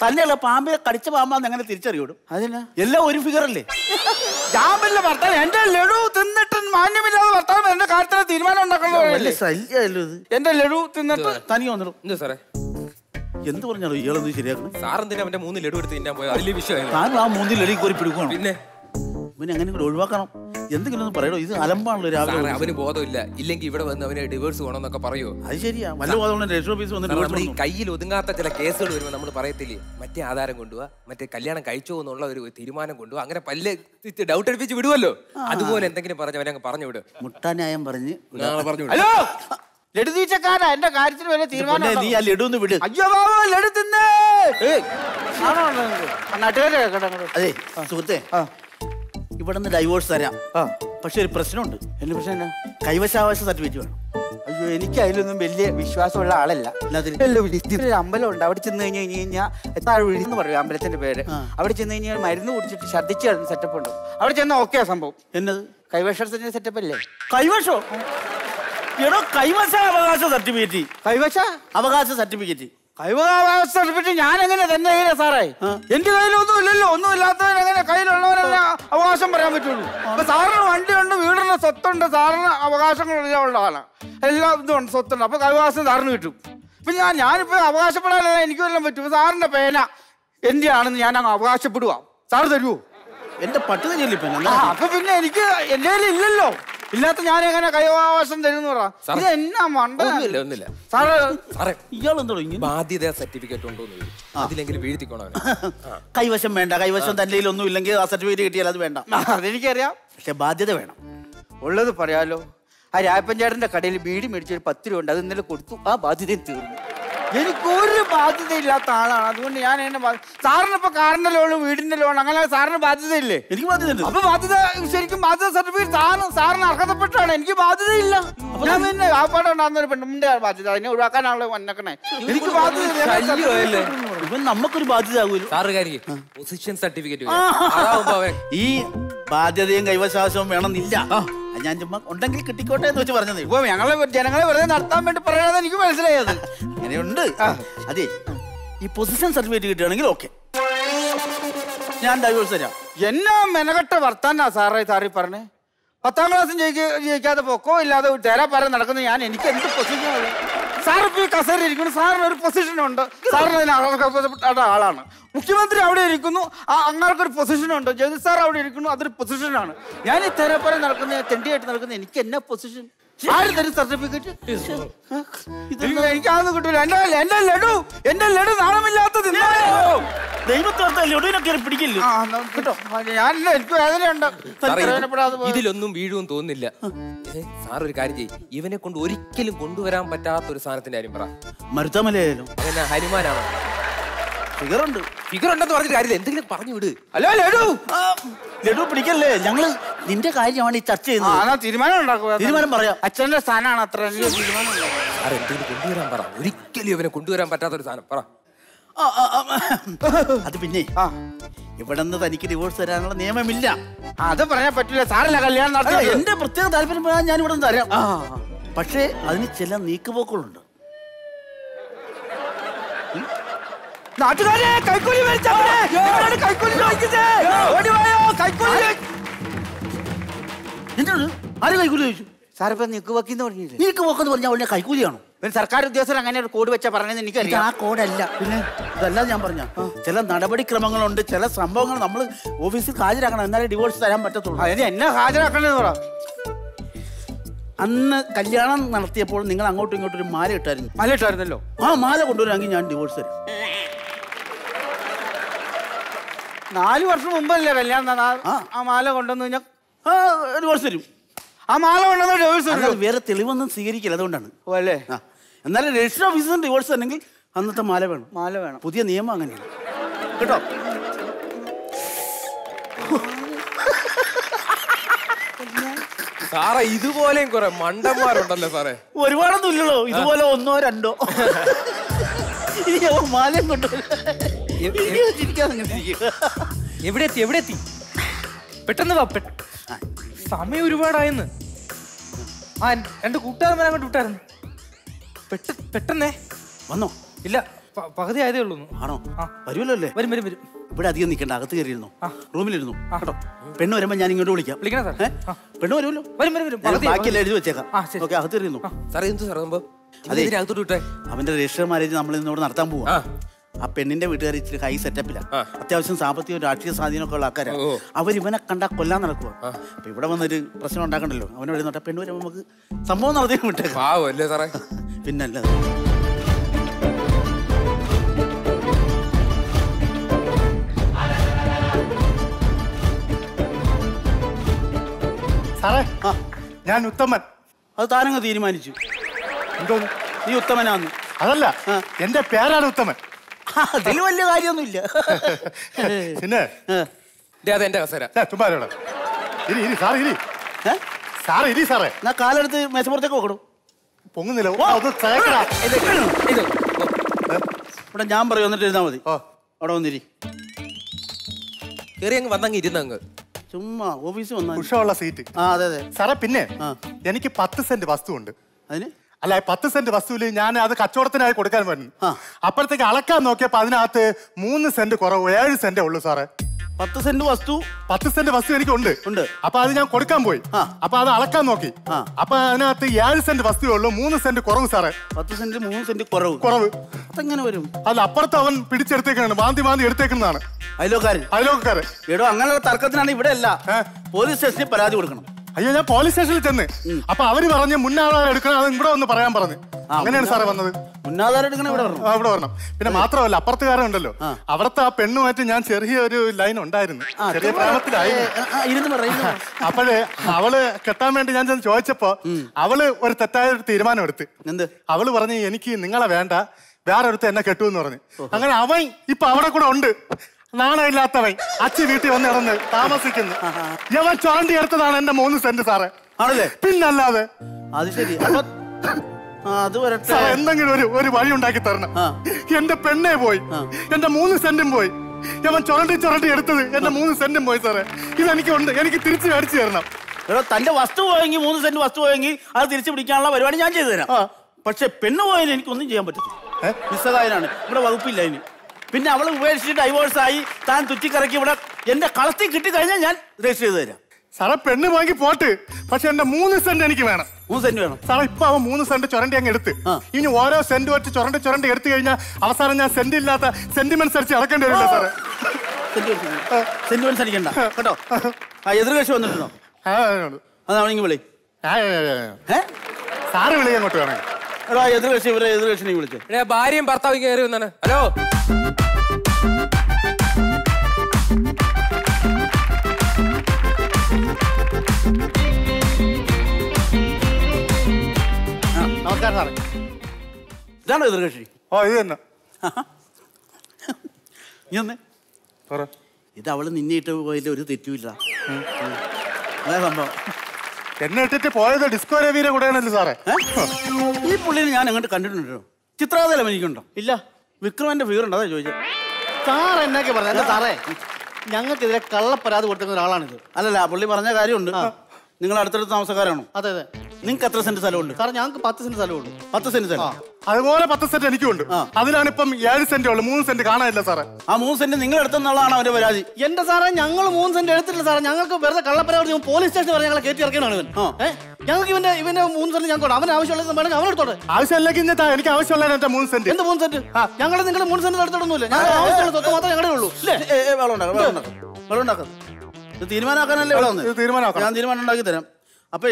തന്നെയുള്ള പാമ്പിനെ കടിച്ച പാമ്പാന്ന് എങ്ങനെ തിരിച്ചറിയൂടും? അതിന്? എല്ലാം ഒരു ഫിഗർ അല്ലേ? ഞാൻ വല്ല ഭർത്താവ് എന്റെ ലഡു തിന്നിട്ട് മാന്യമില്ലാതെ ഭർത്താവ് എന്റെ കാര്യത്തിന് തീരുമാനം ഉണ്ടാക്കണോ ഇത്. എന്റെ ലഡു തിന്നിട്ട് തനിക്ക് വന്നിടും. സാറേ. എന്ത് പറഞ്ഞാലോ ഇയാളൊന്നും ശരിയാക്കണം സാർ എന്തിനാ അവന്റെ മൂന്ന് ലഡു എടുത്ത് തിന്നാൻ പോയത്? അതിലെ വിഷയമായിരുന്നു താൻ ആ മൂന്നിൽ എടി കോരി പിടിക്കണം. പിന്നെ? പിന്നെ അങ്ങനെ കൂടെ ഒഴിവാക്കണം? എന്തെങ്കിലും ഒന്ന് പറയണോ ഇത് അലമ്പാണല്ലോ രാവിലെ അവന് ബോധമില്ല. ഇല്ലെങ്കിൽ ഇവിടെ വന്ന് അവനെ ഡിവോഴ്സ് വേണമെന്നൊക്കെ പറയോ? അത് ശരിയാ. വല്ല ബോധമുള്ള രജിസ്റ്റർ ഓഫീസ് വന്ന് divorce നമ്മുടെ ഈ. കയ്യിൽ ഒതുങ്ങാത്ത ചില കേസുകൾ വരുമ്പോൾ നമ്മൾ പറയത്തില്ലേ? മറ്റേ ആധാരം കൊണ്ടുപോവാ മറ്റേ കല്യാണം കഴിച്ചോ എന്നുള്ള ഒരു തീരുമാനം കൊണ്ടുപോവാ അങ്ങനെ പല്ല് ഡൗട്ട് അടിപ്പിച്ച് വിടുവല്ലോ. അതുപോലെ എന്തെങ്കിലും പറഞ്ഞു അവനെ അങ്ങ് പറഞ്ഞു വിടും. മുട്ടാന്യായം പറഞ്ഞ് നാളെ പറഞ്ഞു വിടും. ഹലോ? ലഡു തീച്ചക്കാരാ എന്റെ കാര്യത്തിന് വരെ തീരുമാനം നീ ആ ലഡു ഒന്ന് വിട്. അയ്യോ ബാബു ലഡു തിന്നേ നാട്ടുകാരെ അതെ സുഹൃത്തെ ഇവിടെ നിന്ന് ഡൈവോഴ്സ് തരാം. പക്ഷെ ഒരു പ്രശ്നമുണ്ട്. എന്ത് പ്രശ്നം? കൈവശാവകാശ സർട്ടിഫിക്കറ്റ് വേണം. അയ്യോ എനിക്ക് അതിലൊന്നും വലിയ വിശ്വാസമുള്ള ആളല്ല. ഒരു അമ്പലം ഉണ്ട്. അവിടെ ചെന്ന് കഴിഞ്ഞ് കഴിഞ്ഞ് കഴിഞ്ഞാൽ താഴെ എന്ന് പറയും അമ്പലത്തിന്റെ പേര്. അവിടെ ചെന്ന് കഴിഞ്ഞാൽ മരുന്ന് കുടിച്ചിട്ട് ഛർദ്ദിച്ച് കിടന്ന് സെറ്റപ്പ് ഉണ്ട്. അവിടെ ചെന്ന ഓക്കെ സംഭവം. എന്നത്? കൈവശത്തിന്റെ സെറ്റപ്പ് അല്ലേ? കൈവശോ? എടോ കൈവശ അവകാശ സർട്ടിഫിക്കറ്റ്. കൈവശ? അവകാശ സർട്ടിഫിക്കറ്റ്. കൈവശ സർട്ടിഫിക്കറ്റ് ഞാൻ എങ്ങനെ തന്നെ കയ്യിലാ സാറേ? എന്റെ കയ്യിലൊന്നും ഇല്ലല്ലോ ഒന്നും ഇല്ലാത്തവൻ എങ്ങനെ കയ്യിലുള്ളവരല്ല അവകാശം പറയാൻ പറ്റുള്ളൂ. അപ്പൊ സാറിന് വണ്ടിയുണ്ട് വീടിന് സ്വത്തുണ്ട് സാറിന് അവകാശങ്ങളുള്ള ആളാണ് എല്ലാം ഇതുണ്ട് സ്വത്തുണ്ട്. അപ്പൊ കൈവകാശം സാറിന് കിട്ടും. ഇപ്പൊ ഞാൻ ഞാനിപ്പോ അവകാശപ്പെടാനല്ല എനിക്ക് വല്ലതും പറ്റും. സാറിന്റെ പേന എന്റെ ആണെന്ന് ഞാൻ അങ്ങ് അവകാശപ്പെടുക സാറ് തരുമോ എന്റെ ഇപ്പൊ അപ്പൊ പിന്നെ എനിക്ക് എന്റെ കയ്യിൽ ഇല്ലല്ലോ. ഇല്ലാത്ത ഞാൻ എങ്ങനെ കൈവാസം തരുന്നു പറ. ഇത് എന്നാ മണ്ട ഒന്നുമില്ല ഒന്നുമില്ല. സാറേ സാറേ ഇയാളെന്തോ ബാധ്യത സർട്ടിഫിക്കറ്റ് ഉണ്ടോ എന്ന് അതിലെങ്കിലും വീഴ്ത്തിക്കോണം കൈവശം വേണ്ട കൈവശം തന്റെ ഒന്നും ഇല്ലെങ്കിൽ ആ സർട്ടിഫിക്കറ്റ് കിട്ടിയാൽ അത് വേണ്ട. അതെനിക്കറിയാം. പക്ഷെ ബാധ്യത വേണം. ഉള്ളത് പറയാലോ. ആ രായപ്പൻ ചേട്ടന്റെ കടയിൽ ബീഡി മേടിച്ചൊരു പത്ത് രൂപ ഉണ്ട് അത് ഇന്നലെ കൊടുത്തു. ആ ബാധ്യതയും തീർന്നു. എനിക്കൊരു ബാധ്യത ഇല്ലാത്ത ആളാണ്. അതുകൊണ്ട് ഞാൻ എന്നെ സാറിനിപ്പോ സാറിന് ഇപ്പൊ കാറിന്റെ ലോൺ വീടിന്റെ ലോൺ അങ്ങനെ സാറിന് ബാധ്യത ഇല്ലേ എനിക്ക് ബാധ്യത അപ്പൊ ബാധ്യത ശരിക്കും ബാധ്യത സർട്ടിഫിക്കറ്റ് സാറിന് സാറിന് അർഹതപ്പെട്ടാണ് എനിക്ക് ബാധ്യതയില്ല. ഞാൻ പിന്നെ ആ പാടെ ഉണ്ടാകുന്ന ഒരു പെണ്ണുമ്പിന്റെ ബാധ്യത. അതിനെ ഒഴിവാക്കാനാണല്ലോ വന്നേക്കണേ. എനിക്ക് ബാധ്യത ഇവൻ നമുക്കൊരു ബാധ്യത ആകൂലോ സാറ് കാര്യം പൊസിഷൻ സർട്ടിഫിക്കറ്റ് അതാവുമ്പോ അവൻ ഈ ബാധ്യതയും കൈവശാസവും വേണമെന്നില്ല. ഞാൻ ചുമ്മാ ഉണ്ടെങ്കിൽ കിട്ടിക്കോട്ടെ എന്ന് വെച്ച് പറഞ്ഞത് ഇപ്പൊ ഞങ്ങളെ ജനങ്ങളെ വെറുതെ നടത്താൻ വേണ്ടി പറയണത് എനിക്ക് മനസ്സിലായത് അങ്ങനെയുണ്ട്. അതെ ഈ പൊസിഷൻ സർട്ടിഫിക്കറ്റ് കിട്ടുകയാണെങ്കിൽ ഓക്കെ ഞാൻ ഡൈവേഴ്സ് തരാം. എന്നാ മെനകെട്ട വർത്താനാ സാറേ സാറി പറഞ്ഞേ? പത്താം ക്ലാസ് ജയിക്കാതെ പൊക്കോ ഇല്ലാതെ തേരാ പാരം നടക്കുന്ന ഞാൻ എനിക്ക് എന്ത് പൊസിഷൻ സാർ ഇപ്പൊ ഈ കസേര ഇരിക്കുന്നു. സാറിന് ഒരു പൊസിഷൻ ഉണ്ട്. സാറിന് അതിന് ആളാണ്. മുഖ്യമന്ത്രി അവിടെ ഇരിക്കുന്നു. ആ അങ്ങാർക്ക് ഒരു പൊസിഷൻ ഉണ്ട്. ജഗദീഷ് സാർ അവിടെ ഇരിക്കുന്നു. അതൊരു പൊസിഷനാണ് ഞാൻ ഈ തെരപ്പറ നടക്കുന്ന തെണ്ടിയായിട്ട് നടക്കുന്ന എനിക്ക് എന്നാ പൊസിഷൻ ആര് തരും സർട്ടിഫിക്കറ്റ്? കിട്ടൂല. എന്റെ എന്റെ ലഡു എന്റെ ലഡു ഇതിലൊന്നും വീഴുമെന്ന് തോന്നില്ല സാർ ഒരു കാര്യം ചെയ്യും. ഇവനെ കൊണ്ട് ഒരിക്കലും കൊണ്ടുവരാൻ പറ്റാത്ത ഒരു സാധനത്തിന്റെ കാര്യം പറ. മരുത്തമലയായാലും? അങ്ങനെ ഹനുമാനാണോ ഉണ്ട് ഫിഗർ ഉണ്ടെന്ന് പറഞ്ഞിട്ട് കാര്യമില്ല. എന്തെങ്കിലും പറഞ്ഞു വിട്. ഹലോ ലഡു. ലഡു പിടിക്കല്ലേ? ഞങ്ങൾ നിന്റെ കാര്യമാണ് ഈ ചർച്ച ചെയ്യുന്നത്. തീരുമാനം ഉണ്ടാക്കുക. തീരുമാനം പറയാം. അച്ഛന്റെ സ്ഥാനമാണ് അത്ര തീരുമാനം. എന്തെങ്കിലും കൊണ്ടുവരാൻ പറ. ഒരിക്കലും ഇവനെ കൊണ്ടുവരാൻ പറ്റാത്തൊരു സാധനം പറ. അത് പിന്നെ ഇവിടെ നിന്ന് തനിക്ക് ഡിവോഴ്സ് തരാനുള്ള നിയമമില്ല. അത് പറയാൻ പറ്റില്ല സാറല്ല കല്യാണം അല്ല, എന്റെ പ്രത്യേക താല്പര്യം ഞാൻ ഇവിടെ നിന്ന് തരാം പക്ഷേ അതിന് ചില നീക്കുപോക്കുകളുണ്ട്. നാട്ടുകാരെ കൈക്കൂലി നിങ്ങളോട് കൈക്കൂലി ചോദിക്കുന്നേ ഓടി വായോ കൈക്കൂലി എന്താണ് ആര് കൈക്കൂലി ചോദിച്ചു സാർ ഇപ്പൊ നിക്കുവക്കിന്ന് പറഞ്ഞില്ലേ? നിക്ക് പോക്കെന്ന് പറഞ്ഞാൽ ഉടനെ കൈക്കൂലിയാണോ? ഒരു സർക്കാർ ഉദ്യോഗസ്ഥർ അങ്ങനെ ഒരു കോഡ് വെച്ചാ പറഞ്ഞത് എനിക്ക് ആ കോഡല്ല. പിന്നെ ഇതല്ല ഞാൻ പറഞ്ഞ. ചില നടപടിക്രമങ്ങളുണ്ട് ചില സംഭവങ്ങൾ നമ്മൾ ഓഫീസിൽ ഹാജരാക്കണം. എന്നാലേ ഡിവോഴ്സ് തരാൻ പറ്റത്തുള്ളൂ. അതിന് എന്നെ ഹാജരാക്കണ്ടെന്ന് പറ. അന്ന് കല്യാണം നടത്തിയപ്പോൾ നിങ്ങൾ അങ്ങോട്ടും ഇങ്ങോട്ടും ഒരു മാല ഇട്ടായിരുന്നു. മാല ഇട്ടായിരുന്നല്ലോ ആ മാല കൊണ്ടുവരാമെങ്കിൽ ഞാൻ ഡിവോഴ്സ് തരാം. നാല് വർഷം മുമ്പല്ലേ കല്യാണം ആ- മാല കൊണ്ടുവന്ന് കഴിഞ്ഞാൽ ഒരു ഡിവോഴ്സ് തരും ആ മാല കൊണ്ടുവന്ന് ഡിവോഴ്സ് തരും വേറെ തെളിവൊന്നും സ്വീകരിക്കില്ല അതുകൊണ്ടാണ്. ഓ അല്ലേ? എന്നാലും രജിസ്റ്റർ ഓഫീസിൽ നിന്ന് ഡിവോഴ്സ് തന്നെങ്കിൽ അന്നത്തെ മാല വേണം. മാല വേണം. പുതിയ നിയമം അങ്ങനെയാണ്. കേട്ടോ? സാറേ ഇതുപോലെയും കുറെ മണ്ടന്മാരുണ്ടല്ലോ സാറേ. ഒരുപാടൊന്നും ഇല്ലല്ലോ. ഇതുപോലെ ഒന്നോ രണ്ടോ. <laughs> മാലയും കൊണ്ടുവരും എവിടെ എത്തി എവിടെ എത്തി പെട്ടെന്ന് വാ സമയം ഒരുപാടായെന്ന്. ആ രണ്ട് കൂട്ടുകാരന്മാരെ അങ്ങോട്ട് വിട്ടായിരുന്നു. പെട്ട പെട്ടെന്നേ. വന്നോ? ഇല്ല പകുതി ആയതേ ഉള്ളൂ. ആണോ? വരുമല്ലോ അല്ലേ? വരും വരും വരും. ഇവിടെ അധികം നിൽക്കണ്ട അകത്ത് കയറിയിരുന്നു. റൂമിലിരുന്നു. കേട്ടോ? പെണ്ണ് വരുമ്പോ ഞാൻ ഇങ്ങോട്ട് വിളിക്കാം. വിളിക്കണം സാർ പെണ്ണ് വരുമല്ലോ? വരും വരും വരും. ബാക്കിയെല്ലാം എഴുതി വെച്ചേക്കാം. ഓക്കെ അകത്ത് കയറിയിരുന്നു. സാറേ എന്ത് സംഭവം? അതെ. അകത്തോട്ട് വിട്ടേ. അവന്റെ രജിസ്റ്റർ മാരേജ് നമ്മൾ ഇന്നോട് നടത്താൻ പോവാ. ആ. പെണ്ണിന്റെ വീട്ടുകാർ ഇച്ചിരി ഹൈ സെറ്റപ്പിലാണ്. അത്യാവശ്യം സാമ്പത്തികവും രാഷ്ട്രീയ സ്വാധീനമൊക്കെ ഉള്ള ആൾക്കാരാണ് അവരിവനെ അവർ ഇവനെ കണ്ടാ കൊല്ലാൻ നടക്കുക അപ്പൊ ഇവിടെ വന്നൊരു പ്രശ്നം ഉണ്ടാക്കണ്ടല്ലോ. അവനോട് നോട്ടെ പെണ്ണ് വരുമ്പോൾ നമുക്ക് സംഭവം നടത്തി സാറേ? <laughs> പിന്നല്ല. സാറേ ഞാൻ ഉത്തമൻ. അത് താനങ്ങ് തീരുമാനിച്ചു. എന്തോ നീ ഉത്തമനാന്ന്. അതല്ല എന്റെ പേരാണ് ഉത്തമൻ. അതിൽ വലിയ കാര്യമൊന്നുമില്ല. പിന്നെ? ദേ, അത് എന്റെ കസേര ദേ, ചുമ്മാ ഇരുടാ. ഇരി ഇരി സാറ് ഇരി? സാറ് ഇരി സാറേ. എന്നാ കാലെടുത്ത് മേശപ്പുറത്തേക്ക് വെക്കണം പൊങ്ങുന്നില്ല. ഓ, അത് തേക്കടാ. ഇത് ഇത് ഇവിടെ ഞാൻ പറയും എന്നിട്ട് ഇരുന്നാ മതി. ഓ. അവിടെ വന്നിരി. കയറി അങ്ങ് വന്നങ്ങ് ഇരുന്നങ്ങ് ചുമ്മാ ഓഫീസിൽ വന്നാൽ ഉഷമുള്ള സീറ്റ്. ആ അതെ അതെ. സാറേ പിന്നെ എനിക്ക് പത്ത് സെന്റ് വസ്തു ഉണ്ട്. അതിന്? അല്ല പത്ത് സെന്റ് വസ്തുവിൽ ഞാൻ അത് കച്ചവടത്തിനായി കൊടുക്കാൻ വേണ്ടി. അപ്പോഴത്തേക്ക് അളക്കാൻ നോക്കിയപ്പോ അതിനകത്ത് മൂന്ന് സെന്റ് കുറവ് ഏഴ് സെന്റേ ഉള്ളൂ സാറേ. പത്ത് സെന്റ് വസ്തു? പത്ത് സെന്റ് വസ്തു എനിക്ക് ഉണ്ട്. ഉണ്ട് അപ്പൊ അത് ഞാൻ കൊടുക്കാൻ പോയി. അപ്പൊ അത് അളക്കാൻ നോക്കി. അപ്പൊ അതിനകത്ത് ഏഴ് സെന്റ് വസ്തുവേ ഉള്ളൂ മൂന്ന് സെന്റ് കുറവ് സാറേ. പത്ത് സെന്റ് മൂന്ന് സെന്റ് കുറവ്. കുറവ്. അതെങ്ങനെ വരും? അല്ല അപ്പുറത്ത് അവൻ പിടിച്ചെടുത്തേക്കാണ് മാന്തി മാന്തി എടുത്തേക്കുന്നതാണ്. അയലോക്കാരൻ അയലോക്കാരൻ എടോ അങ്ങനെയുള്ള തർക്കത്തിനാണ് ഇവിടെ അല്ല പോലീസ് സ്റ്റേഷനിൽ പരാതി കൊടുക്കണം. അയ്യോ ഞാൻ പോലീസ് സ്റ്റേഷനിൽ ചെന്ന്. അപ്പൊ അവർ പറഞ്ഞ് മുന്നാധാരം എടുക്കണം അത് ഇവിടെ ഒന്ന് പറയാൻ പറഞ്ഞു. അങ്ങനെയാണ് സാറേ വന്നത്. മുന്നാധാരം എടുക്കണം ഇവിടെ വരണം. ഇവിടെ വരണം. പിന്നെ മാത്രമല്ല അപ്പുറത്തുകാരൻ ഉണ്ടല്ലോ അവിടുത്തെ ആ പെണ്ണുമായിട്ട് ഞാൻ ചെറിയ ഒരു ലൈൻ ഉണ്ടായിരുന്നു. ചെറിയ പ്രേമത്തിലായിരുന്നു. <laughs> അപ്പോഴേ അവൾ കെട്ടാൻ വേണ്ടി ഞാൻ ചെന്ന് ചോദിച്ചപ്പോ അവൾ ഒരു തെറ്റായ ഒരു തീരുമാനം എടുത്ത് എന്ത്? അവൾ പറഞ്ഞു എനിക്ക് നിങ്ങളെ വേണ്ട. വേറെ ഒരുത്ത എന്നെ കെട്ടു എന്ന് പറഞ്ഞു അങ്ങനെ അവൻ ഇപ്പൊ അവിടെ കൂടെ ഉണ്ട്. നാണമില്ലാത്തവൻ അച്ഛൻ വീട്ടിൽ വന്ന് ഇറന്ന് താമസിക്കുന്നു. ഇവൻ ചാണ്ടി എടുത്തതാണ് എന്റെ മൂന്ന് സെന്റ് സാറേ. ആണല്ലേ? പിന്നല്ലാതെ. അത് ശരി. അത് വരട്ടെ. എന്തെങ്കിലും ഒരു ഒരു വഴി ഉണ്ടാക്കി തരണം. എന്റെ പെണ്ണെ പോയി. എന്റെ മൂന്ന് സെന്റും പോയി. ഇവൻ ചുരണ്ടി ചുരണ്ടി എടുത്തത് എന്റെ മൂന്ന് സെന്റും പോയി സാറേ. ഇതെനിക്ക് ഉണ്ട് എനിക്ക് തിരിച്ചു മേടിച്ചു തരണം. എടോ തന്റെ വസ്തു പോയെങ്കിൽ മൂന്ന് സെന്റ് വസ്തു പോയെങ്കിൽ അത് തിരിച്ചു പിടിക്കാനുള്ള പരിപാടി ഞാൻ ചെയ്തു തരാം. പക്ഷെ പെണ്ണ് പോയതിന് എനിക്കൊന്നും ചെയ്യാൻ പറ്റത്തില്ല. നിസ്സഹായനാണ്. ഇവിടെ വകുപ്പില്ല ഇനി. പിന്നെ അവൾ ഉപേക്ഷിച്ച് ഡൈവോഴ്സ് ആയി. താൻ തുറ്റിക്കറക്കി ഇവിടെ. എന്റെ കളത്തിൽ കിട്ടിക്കഴിഞ്ഞാൽ ഞാൻ രജിസ്റ്റർ ചെയ്ത് തരാം. സാറേ പെണ്ണ് വാങ്ങി പോട്ട്. പക്ഷെ എന്റെ മൂന്ന് സെന്റ് എനിക്ക് വേണം. മൂന്ന് സെന്റ് വേണം. സാറേ ഇപ്പൊ അവൻ മൂന്ന് സെന്റ് ചുരണ്ടി അങ്ങ് എടുത്ത്. ഇനി ഓരോ സെന്റ് വെച്ച് ചുരണ്ടി ചുരണ്ടി എടുത്തു കഴിഞ്ഞാൽ അവസാനം ഞാൻ സെന്റ് ഇല്ലാത്ത സെന്റിമെന്റ്സ് അടിച്ച് അടക്കേണ്ടി വരില്ല സാറേ. സെന്റിമെന്റ്സ് അടിക്കണ്ട. കേട്ടോ? ആ എതിർകക്ഷി വന്നിട്ടുണ്ടോ? അതാണെങ്കിൽ വിളി. സാറ് വിളി അങ്ങോട്ട് വേണം. എടാ എതിർകക്ഷി ഇവരെ എതിർകക്ഷിനെ വിളിച്ചു എടാ, ഭാര്യയും ഭർത്താവും കയറി വന്നാണ്. ഹലോ? നമസ്കാരം സാറേ. ഇതാണോ എതിർകക്ഷി ഓ ഇത് തന്നെ. നീ ഒന്ന്. ഇത് അവൾ നിന്നെ ഇട്ട് പോയതിൽ ഒരു തെറ്റുമില്ല. അതാ സംഭവം. എന്നെ ഇട്ടിട്ട് പോയത് ഡിസ്കോ രവിയുടെ കൂടെയാണല്ലോ സാറേ? ഈ പുള്ളിനെ ഞാൻ അങ്ങോട്ട് കണ്ടിട്ടുണ്ടോ ചിത്രാതലം എനിക്കുണ്ടോ ഇല്ല. വിക്രമന്റെ വീറുണ്ട് അതാ ചോദിച്ചത് സാർ എന്നൊക്കെ പറഞ്ഞു സാറേ ഞങ്ങൾക്കെതിരെ കള്ളപ്പരാതി കൊടുത്തിരുന്ന ഒരാളാണിത്. അല്ലല്ല പുള്ളി പറഞ്ഞ കാര്യമുണ്ട്. നിങ്ങൾ അടുത്തടുത്ത് താമസക്കാരാണോ? അതെ അതെ. നിങ്ങൾക്ക് എത്ര സെന്റ് സ്ഥലമുണ്ട്? സാർ ഞങ്ങൾക്ക് പത്ത് സെന്റ് സ്ഥലമുണ്ട്. പത്ത് സെന്റ് സ്ഥലം. അതുപോലെ പത്ത് സെന്റ് എനിക്കുണ്ട് അതിലാണ് ഇപ്പം ഏഴ് സെന്റ് ഉള്ളു. മൂന്ന് സെന്റ് കാണാനില്ല സാറേ. ആ മൂന്ന് സെന്റ് നിങ്ങൾ എടുത്തെന്നുള്ളതാണ് അവന്റെ പരാതി. എന്റെ സാറേ ഞങ്ങൾ മൂന്ന് സെന്റ് എടുത്തില്ല സാറേ. ഞങ്ങൾക്ക് വെറുതെ കള്ളപ്പരാതി പോലീസ് സ്റ്റേഷനിൽ പറഞ്ഞ് ഞങ്ങളെ കയറ്റി ഇറക്കണമാണ് ഇവൻ? ഞങ്ങൾക്ക് ഇവന്റെ ഇവന്റെ മൂന്ന് സെന്റ് ഞങ്ങൾ അവൻ ആവശ്യമുള്ളത് വേണമെങ്കിൽ അവനെടുത്തോട്ടെ ആവശ്യമില്ലെങ്കിൽ ഇന്ന് താ, എനിക്ക് ആവശ്യമുള്ള എന്റെ മൂന്ന് സെന്റ്. എന്ത് മൂന്ന് സെന്റ്? ഞങ്ങൾ നിങ്ങൾ മൂന്ന് സെന്റ് എടുത്തോടൊന്നുമില്ല ഞങ്ങൾ ആവശ്യമുള്ള സ്വത്ത് മാത്രമേ ഞങ്ങളുടെ ഉള്ളൂ. ഏ, ഏ, വെള്ളം ഉണ്ടാക്കാം വെള്ളം ഉണ്ടാക്കാം. ഇത് തീരുമാനമാക്കാനല്ലേ തീരുമാനമാക്കാം. ഞാൻ തീരുമാനം ഉണ്ടാക്കി തരാം. അപ്പേ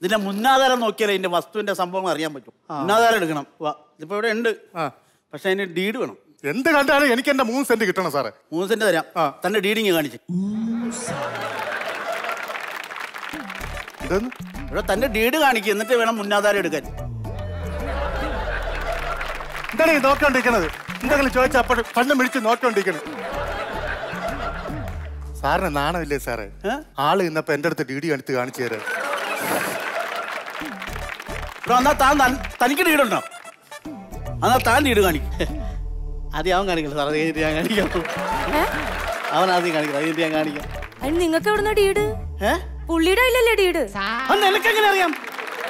ഇതിന്റെ മുന്നാധാരം നോക്കിയാലേ ഇതിന്റെ വസ്തുവിന്റെ സംഭവം അറിയാൻ പറ്റും. മുന്നാധാരം എടുക്കണം. വാ. ഇതിപ്പോ ഇവിടെ ഉണ്ട്. പക്ഷെ അതിന് ഡീഡ് വേണം. എന്ത് കണ്ടാലും എനിക്ക് എന്റെ മൂന്ന് സെന്റ് കിട്ടണം സാറേ. മൂന്ന് സെന്റ് തരാം. തന്റെ ഡീഡിങ് കാണിച്ച്. ഇവിടെ തന്റെ ഡീഡ് കാണിക്കുക എന്നിട്ട് വേണം മുന്നാധാരം എടുക്കാൻ. എന്താണ് ഈ നോക്കണ്ടിരിക്കണത് എന്തെങ്കിലും ചോദിച്ചാൽ അപ്പോൾ കണ്ണും പിടിച്ച് നോക്കിക്കൊണ്ടിരിക്കണം. സാറിന് നാണമില്ലേ സാറേ? ആൾ ഇന്നപ്പോ എന്റെ അടുത്ത് ഡി ഡി എടുത്ത് കാണിച്ചു തരാം താൻ തനിക്ക് ഡീഡുണ്ടോ എന്നാ താൻ ഡീഡ് കാണിക്കും. ആദ്യം അവൻ കാണിക്കില്ല സാർ അത് കഴിഞ്ഞിട്ട് ഞാൻ കാണിക്കാം? അവൻ ആദ്യം കാണിക്കില്ല അത് കഴിഞ്ഞിട്ട് ഞാൻ കാണിക്കാം? അതിന് നിങ്ങൾക്ക് എവിടുന്ന ഡീഡ്? പുള്ളിയുടെ ഇല്ലല്ലേ ഡീഡ്? എങ്ങനെ അറിയാം?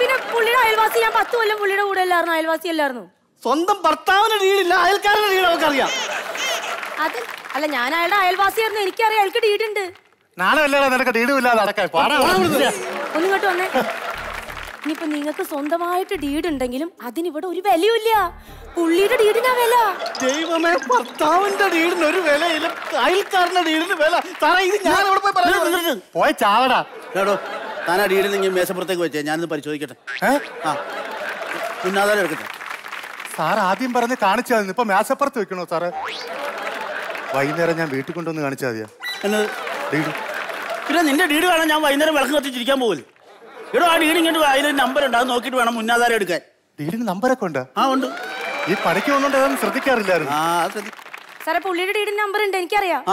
പിന്നെ പുള്ളിയുടെ അയൽവാസി ഞാൻ പത്ത് കൊല്ലം പുള്ളിയുടെ കൂടെ അല്ലായിരുന്നു അയൽവാസി അല്ലായിരുന്നു. സ്വന്തം ഭർത്താവിന് ഡീഡില്ല അയൽക്കാരന്റെ ഡീഡ് അവൾക്കറിയാം അത് അല്ല ഞാൻ അയാളുടെ അയൽവാസിയായിരുന്നു എനിക്കറിയാം അയാൾക്ക് ഡീഡ് ഉണ്ട് നാണമില്ലാതെ നിനക്ക് ഡീഡും ഇല്ലാതെ നടക്കാൻ. പാടാ. ഒന്ന് ഇങ്ങോട്ട് വന്നേ. ഇനിയിപ്പോ നിങ്ങൾക്ക് സ്വന്തമായിട്ട് ഡീഡ് ഉണ്ടെങ്കിലും അതിനിവിടെ ഒരു വിലയില്ല പുള്ളിയുടെ ഡീഡിനാ വില. ദൈവമേ ഭർത്താവിന്റെ ഡീഡിന് ഒരു വിലയില്ല. അയൽക്കാരന്റെ ഡീഡിന് വില. ഇത് ഞാൻ അവിടെ പോയി പോയ ചാവടാ. കേട്ടോ താനാ ഡീഡിൽ നിങ്ങൾ മേശപ്പുറത്തേക്ക് വെച്ചേ. ഞാനിത് പരിശോധിക്കട്ടെ. ആ എടുക്കട്ടെ. സാർ ആദ്യം പറഞ്ഞ് കാണിച്ചാൽ ഇപ്പൊ മേശപ്പുറത്ത് വെക്കണോ സാറ്? വൈകുന്നേരം ഞാൻ വീട്ടിൽ കൊണ്ടുവന്ന് കാണിച്ചാൽ മതിയാ. ഡീഡ് പിന്നെ നിന്റെ ഡീഡ് കാണാൻ ഞാൻ വൈകുന്നേരം വിളക്ക് കത്തിച്ചിരിക്കാൻ പോകില്ല എടോ ആ ഡീലിംഗ് ഉണ്ട് അതിൽ നമ്പർ ഉണ്ട്. അത് നോക്കിയിട്ട് വേണം മുന്നാധാരം എടുക്കാൻ. ഡീലിംഗ് നമ്പറൊക്കെ ഉണ്ട്. ആ ഉണ്ട്. ഈ പണിക്ക് വന്നോണ്ട് അതൊന്നും ശ്രദ്ധിക്കാറില്ലായിരുന്നു. ആ ശ്രദ്ധി- സാറേ പുള്ളിയുടെ ഡീഡിന് നമ്പർ ഉണ്ട്. എനിക്കറിയാം.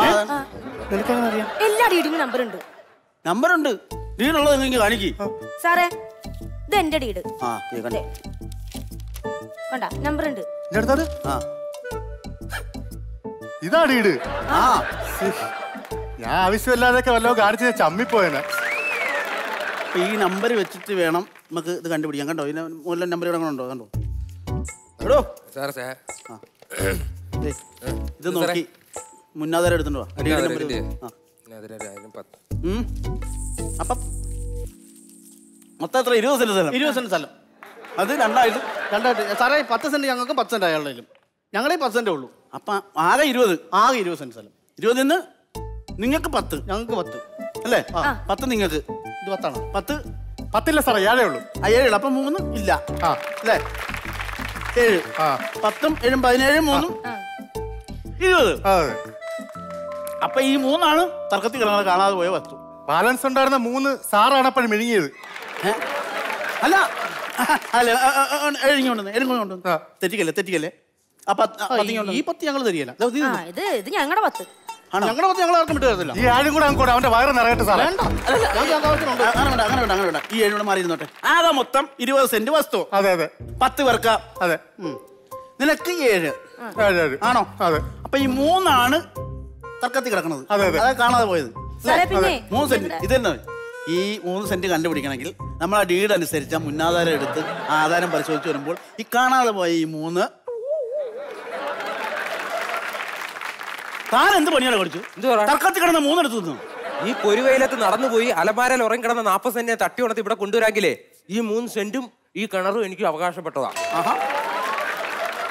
എല്ലാ ഡീഡിനും നമ്പർ ഉണ്ട്. നമ്പർ ഉണ്ട്. ഡീഡുള്ളത് നിങ്ങൾക്ക് കാണിക്ക്. സാറേ ഇത് എന്റെ ഡീഡ് കണ്ടോ. കണ്ട നമ്പർ ഉണ്ട്. ഇതാ ഡീഡ് ആ. ഞാൻ ആവശ്യമില്ലാതെ വല്ലതും കാണിച്ചു ചമ്മിപ്പോയെന്നെ. അപ്പൊ ഈ നമ്പർ വെച്ചിട്ട് വേണം നമുക്ക് ഇത് കണ്ടുപിടിക്കാം കണ്ടോ? ഇതിന് മുകളിലെ നമ്പർ ഇവിടെ ഉണ്ടോ? കണ്ടോ? എടോ. സാർ സാർ ദേ, ഇത് നോക്കി. മുന്നാധാരം എടുത്തിട്ടോ അപ്പം മൊത്തം എത്ര? ഇരുപത് സെന്റ് സ്ഥലം. ഇരുപത് സെന്റ് സ്ഥലം. അത് രണ്ടായിട്ട്. രണ്ടായിട്ട്. സാറേ പത്ത് സെന്റ് ഞങ്ങൾക്ക് പത്ത് സെന്റ് അയാളുടെ ഞങ്ങളെ പത്ത് സെന്റേ ഉള്ളൂ. അപ്പൊ ആകെ ഇരുപത്. ആകെ ഇരുപത് സെന്റ് സ്ഥലം. ഇരുപതിൽ നിന്ന് നിങ്ങൾക്ക് പത്ത്. ഞങ്ങൾക്ക് പത്ത്. അല്ലേ? പത്ത് നിങ്ങൾക്ക്. ഇത് പത്താണോ പത്ത്? പത്തില്ല സാറേ ഏഴേ ഉള്ളൂ. ആ ഏഴ് അപ്പം മൂന്ന് ഇല്ല. ആ. അല്ലേ? ഏഴ്. പത്തും ഏഴും പതിനേഴും മൂന്നും ഇരുപത്. അതെ അപ്പൊ ഈ മൂന്നാണ് തർക്കത്തിൽ കിടന്നത് കാണാതെ പോയ വസ്തു. ബാലൻസ് ഉണ്ടായിരുന്ന മൂന്ന് സാറാണ് അപ്പോഴും മിഴുങ്ങിയത് അല്ല. അല്ല അല്ല എഴുങ്ങിക്കൊണ്ടു എഴുങ്ങിക്കൊണ്ടു തെറ്റിക്കല്ലേ തെറ്റിക്കല്ലേ? ആ പത്ത് ആ, പത്തിങ്ങ് കൊണ്ടുവന്ന്. ഈ പത്ത് ഞങ്ങൾ തരികയില്ല. ആ ഇത് ഇത് ഞങ്ങളുടെ പത്ത്. ഞങ്ങളുടെ പത്ത് ഞങ്ങൾ ആർക്കും വിട്ടു തരത്തില്ല. ഈ ആഴും കൂടെ അങ്ങോട്ട് അവന്റെ വയറ് നിറയട്ടെ സാറേ. വേണ്ട. അങ്ങനെ വേണ്ട അങ്ങനെ വേണ്ട അങ്ങനെ വേണ്ട. ഈ ഏഴ് മാറി ഇരുന്നോട്ടെ. ആകെ മൊത്തം ഇരുപത് സെന്റ് വസ്തു. അതെ അതെ. പത്ത് പേർക്ക്. അതെ. നിനക്ക് ഏഴ്. ആണോ? അതെ. അപ്പൊ ഈ മൂന്നാണ് തർക്കത്തിൽ കിടക്കുന്നത്. അതെ. അതായത് കാണാതെ പോയത്. പിന്നെ മൂന്ന് സെന്റ്. ഇത് തന്നെ ഈ മൂന്ന് സെന്റ് കണ്ടുപിടിക്കണമെങ്കിൽ നമ്മൾ ആ ഡീഡ് അനുസരിച്ച് മുന്നാധാരം എടുത്ത് ആധാരം പരിശോധിച്ച് വരുമ്പോൾ ഈ കാണാതെ പോയ ഈ മൂന്ന് താൻ എന്ത് പണിയാണ് കളിച്ചു തർക്കത്തിൽ കിടന്ന മൂന്നെടുത്തു നിന്നു. ഈ പൊരുവയിലത്ത് നടന്നുപോയി അലമാരയിൽ ഉറങ്ങി കിടന്ന നാപ്പത് സെന്റിനെ തട്ടി ഉണർത്തി ഇവിടെ കൊണ്ടുവരാങ്കിലേ ഈ മൂന്ന് സെന്റും ഈ കിണറും എനിക്ക് അവകാശപ്പെട്ടതാ. ആഹാ.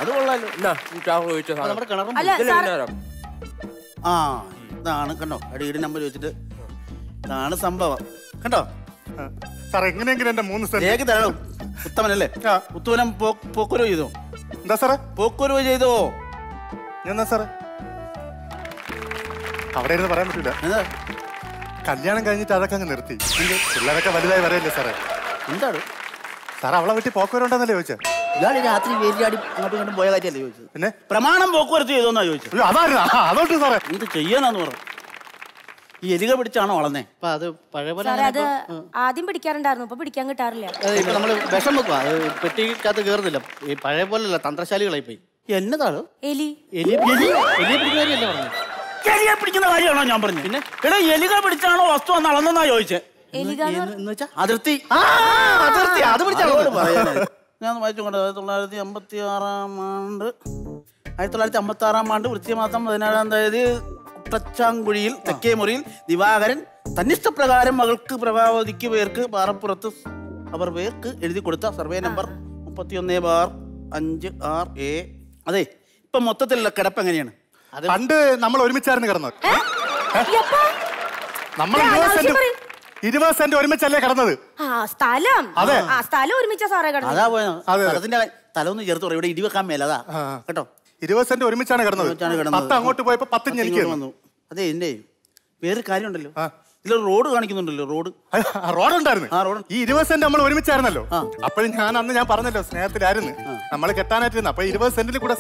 അത് കൊള്ളാലോ? ആ ഇതാണ് കണ്ടോ അടിയുടെ നമ്പർ വെച്ചിട്ട്. ഇതാണ് സംഭവം. കണ്ടോ? സാർ എങ്ങനെയെങ്കിലും എന്റെ മൂന്ന് സെന്റ് തരണം. ഉത്തമനല്ലേ? ഉത്തമനം പോക്കുരവ് ചെയ്തോ? എന്താ സാറേ? പോക്കുരവ് ചെയ്തോ? എന്നാ സാറേ? അവിടെ ഇരുന്ന് പറയാൻ പറ്റില്ല കല്യാണം കഴിഞ്ഞിട്ട് അതൊക്കെ അങ്ങ് നിർത്തി. പിള്ളേരൊക്കെ വലുതായി വരല്ലേ സാറേ? എന്താണ്? സാർ അവളെ വീട്ടിൽ പോക്കുവരുണ്ടെന്നല്ലേ ചോദിച്ചത് രാത്രി വേലിയാടി അങ്ങോട്ടും ഇങ്ങോട്ടും പോയ കാര്യമല്ലേ ചോദിച്ചത്? പിന്നെ? പ്രമാണം പോക്കുവരത്ത് ചെയ്തോന്നാ ചോദിച്ചത്. അയ്യോ അതായിരുന്നു അതോട്ട് സാറേ. എന്ത് ചെയ്യാനാന്ന് പറഞ്ഞു ഈ എലിക പിടിച്ചാണോ വളർന്നേ? അപ്പൊ അത് പഴയ പോലെ അത് ആദ്യം പിടിക്കാറുണ്ടായിരുന്നു ഇപ്പൊ പിടിക്കാൻ കിട്ടാറില്ല. ഇപ്പൊ നമ്മൾ വിഷം വെക്കുക അത് പെട്ടിക്കകത്ത് കേറുന്നില്ല. ഈ പഴയ പോലെയല്ല തന്ത്രശാലികളായി പോയി എന്നതാണ് എലി. എലി എലി പിടിക്കാരിയല്ലേ പറഞ്ഞു എലിയെ പിടിക്കുന്ന കാര്യമാണോ ഞാൻ പറഞ്ഞു പിന്നെ? എടാ എലിക പിടിച്ചാണോ വസ്തു എന്ന് അളന്നെന്നാ ചോദിച്ചേ? അതിർത്തി. അതിർത്തി, അത് പിടിച്ചാണോ. ഞാൻ വായിച്ചു കൊണ്ട് ആയിരത്തി തൊള്ളായിരത്തി അമ്പത്തി ആറാം ആണ്ട് ആയിരത്തി തൊള്ളായിരത്തി അമ്പത്തി ആറാം ആണ്ട് വൃത്തിമാസം പതിനേഴാം തീയതി കുട്ടച്ചാങ്കുഴിയിൽ തെക്കേ മുറിയിൽ ദിവാകരൻ തന്നിഷ്ടപ്രകാരം മകൾക്ക് പ്രഭാവതിക്ക് പേർക്ക് പാറപ്പുറത്ത് അവർ പേർക്ക് എഴുതി കൊടുത്ത സർവേ നമ്പർ മുപ്പത്തിയൊന്ന് ബാർ അഞ്ച് ആർ എ അതെ ഇപ്പൊ മൊത്തത്തിലുള്ള കിടപ്പ് എങ്ങനെയാണ്? പണ്ട് നമ്മൾ ഒരുമിച്ചായിരുന്നു കിടന്നത്. നമ്മൾ ഇരുപത് സെന്റ് പറയും. ഇരുപത് സെന്റ് ഒരുമിച്ചല്ലേ കിടന്നത്? ആ സ്ഥലം. അതെ. ആ സ്ഥലം ഒരുമിച്ച സാറേ കിടന്നത്. അതാ പോയ സ്ഥലത്തിന്റെ തലൊന്ന് ചേർത്ത് ഇവിടെ ഇടിവെക്കാൻ മേലതാ കേട്ടോ? ഇരുപത് സെന്റ് ഒരുമിച്ചാണ് കിടന്നത്. പത്ത് അങ്ങോട്ട് പോയപ്പോ പത്ത് പത്ത് എനിക്ക് വന്നു. അതെ എന്റെ വേറെ കാര്യമുണ്ടല്ലോ. ഇതിൽ റോഡ് കാണിക്കുന്നുണ്ടല്ലോ റോഡ്. റോഡ് ഉണ്ടായിരുന്നു ആ റോഡ്. ഈ ഇരുപത് സെന്റ് നമ്മൾ ഒരുമിച്ചായിരുന്നല്ലോ. അപ്പോഴും ഞാൻ അന്ന് ഞാൻ പറഞ്ഞല്ലോ സ്നേഹത്തിലായിരുന്നു. നമ്മൾ കെട്ടാനായിട്ടിരുന്നു. അപ്പൊ ഇരുപത് സെന്റിൽ കൂടെ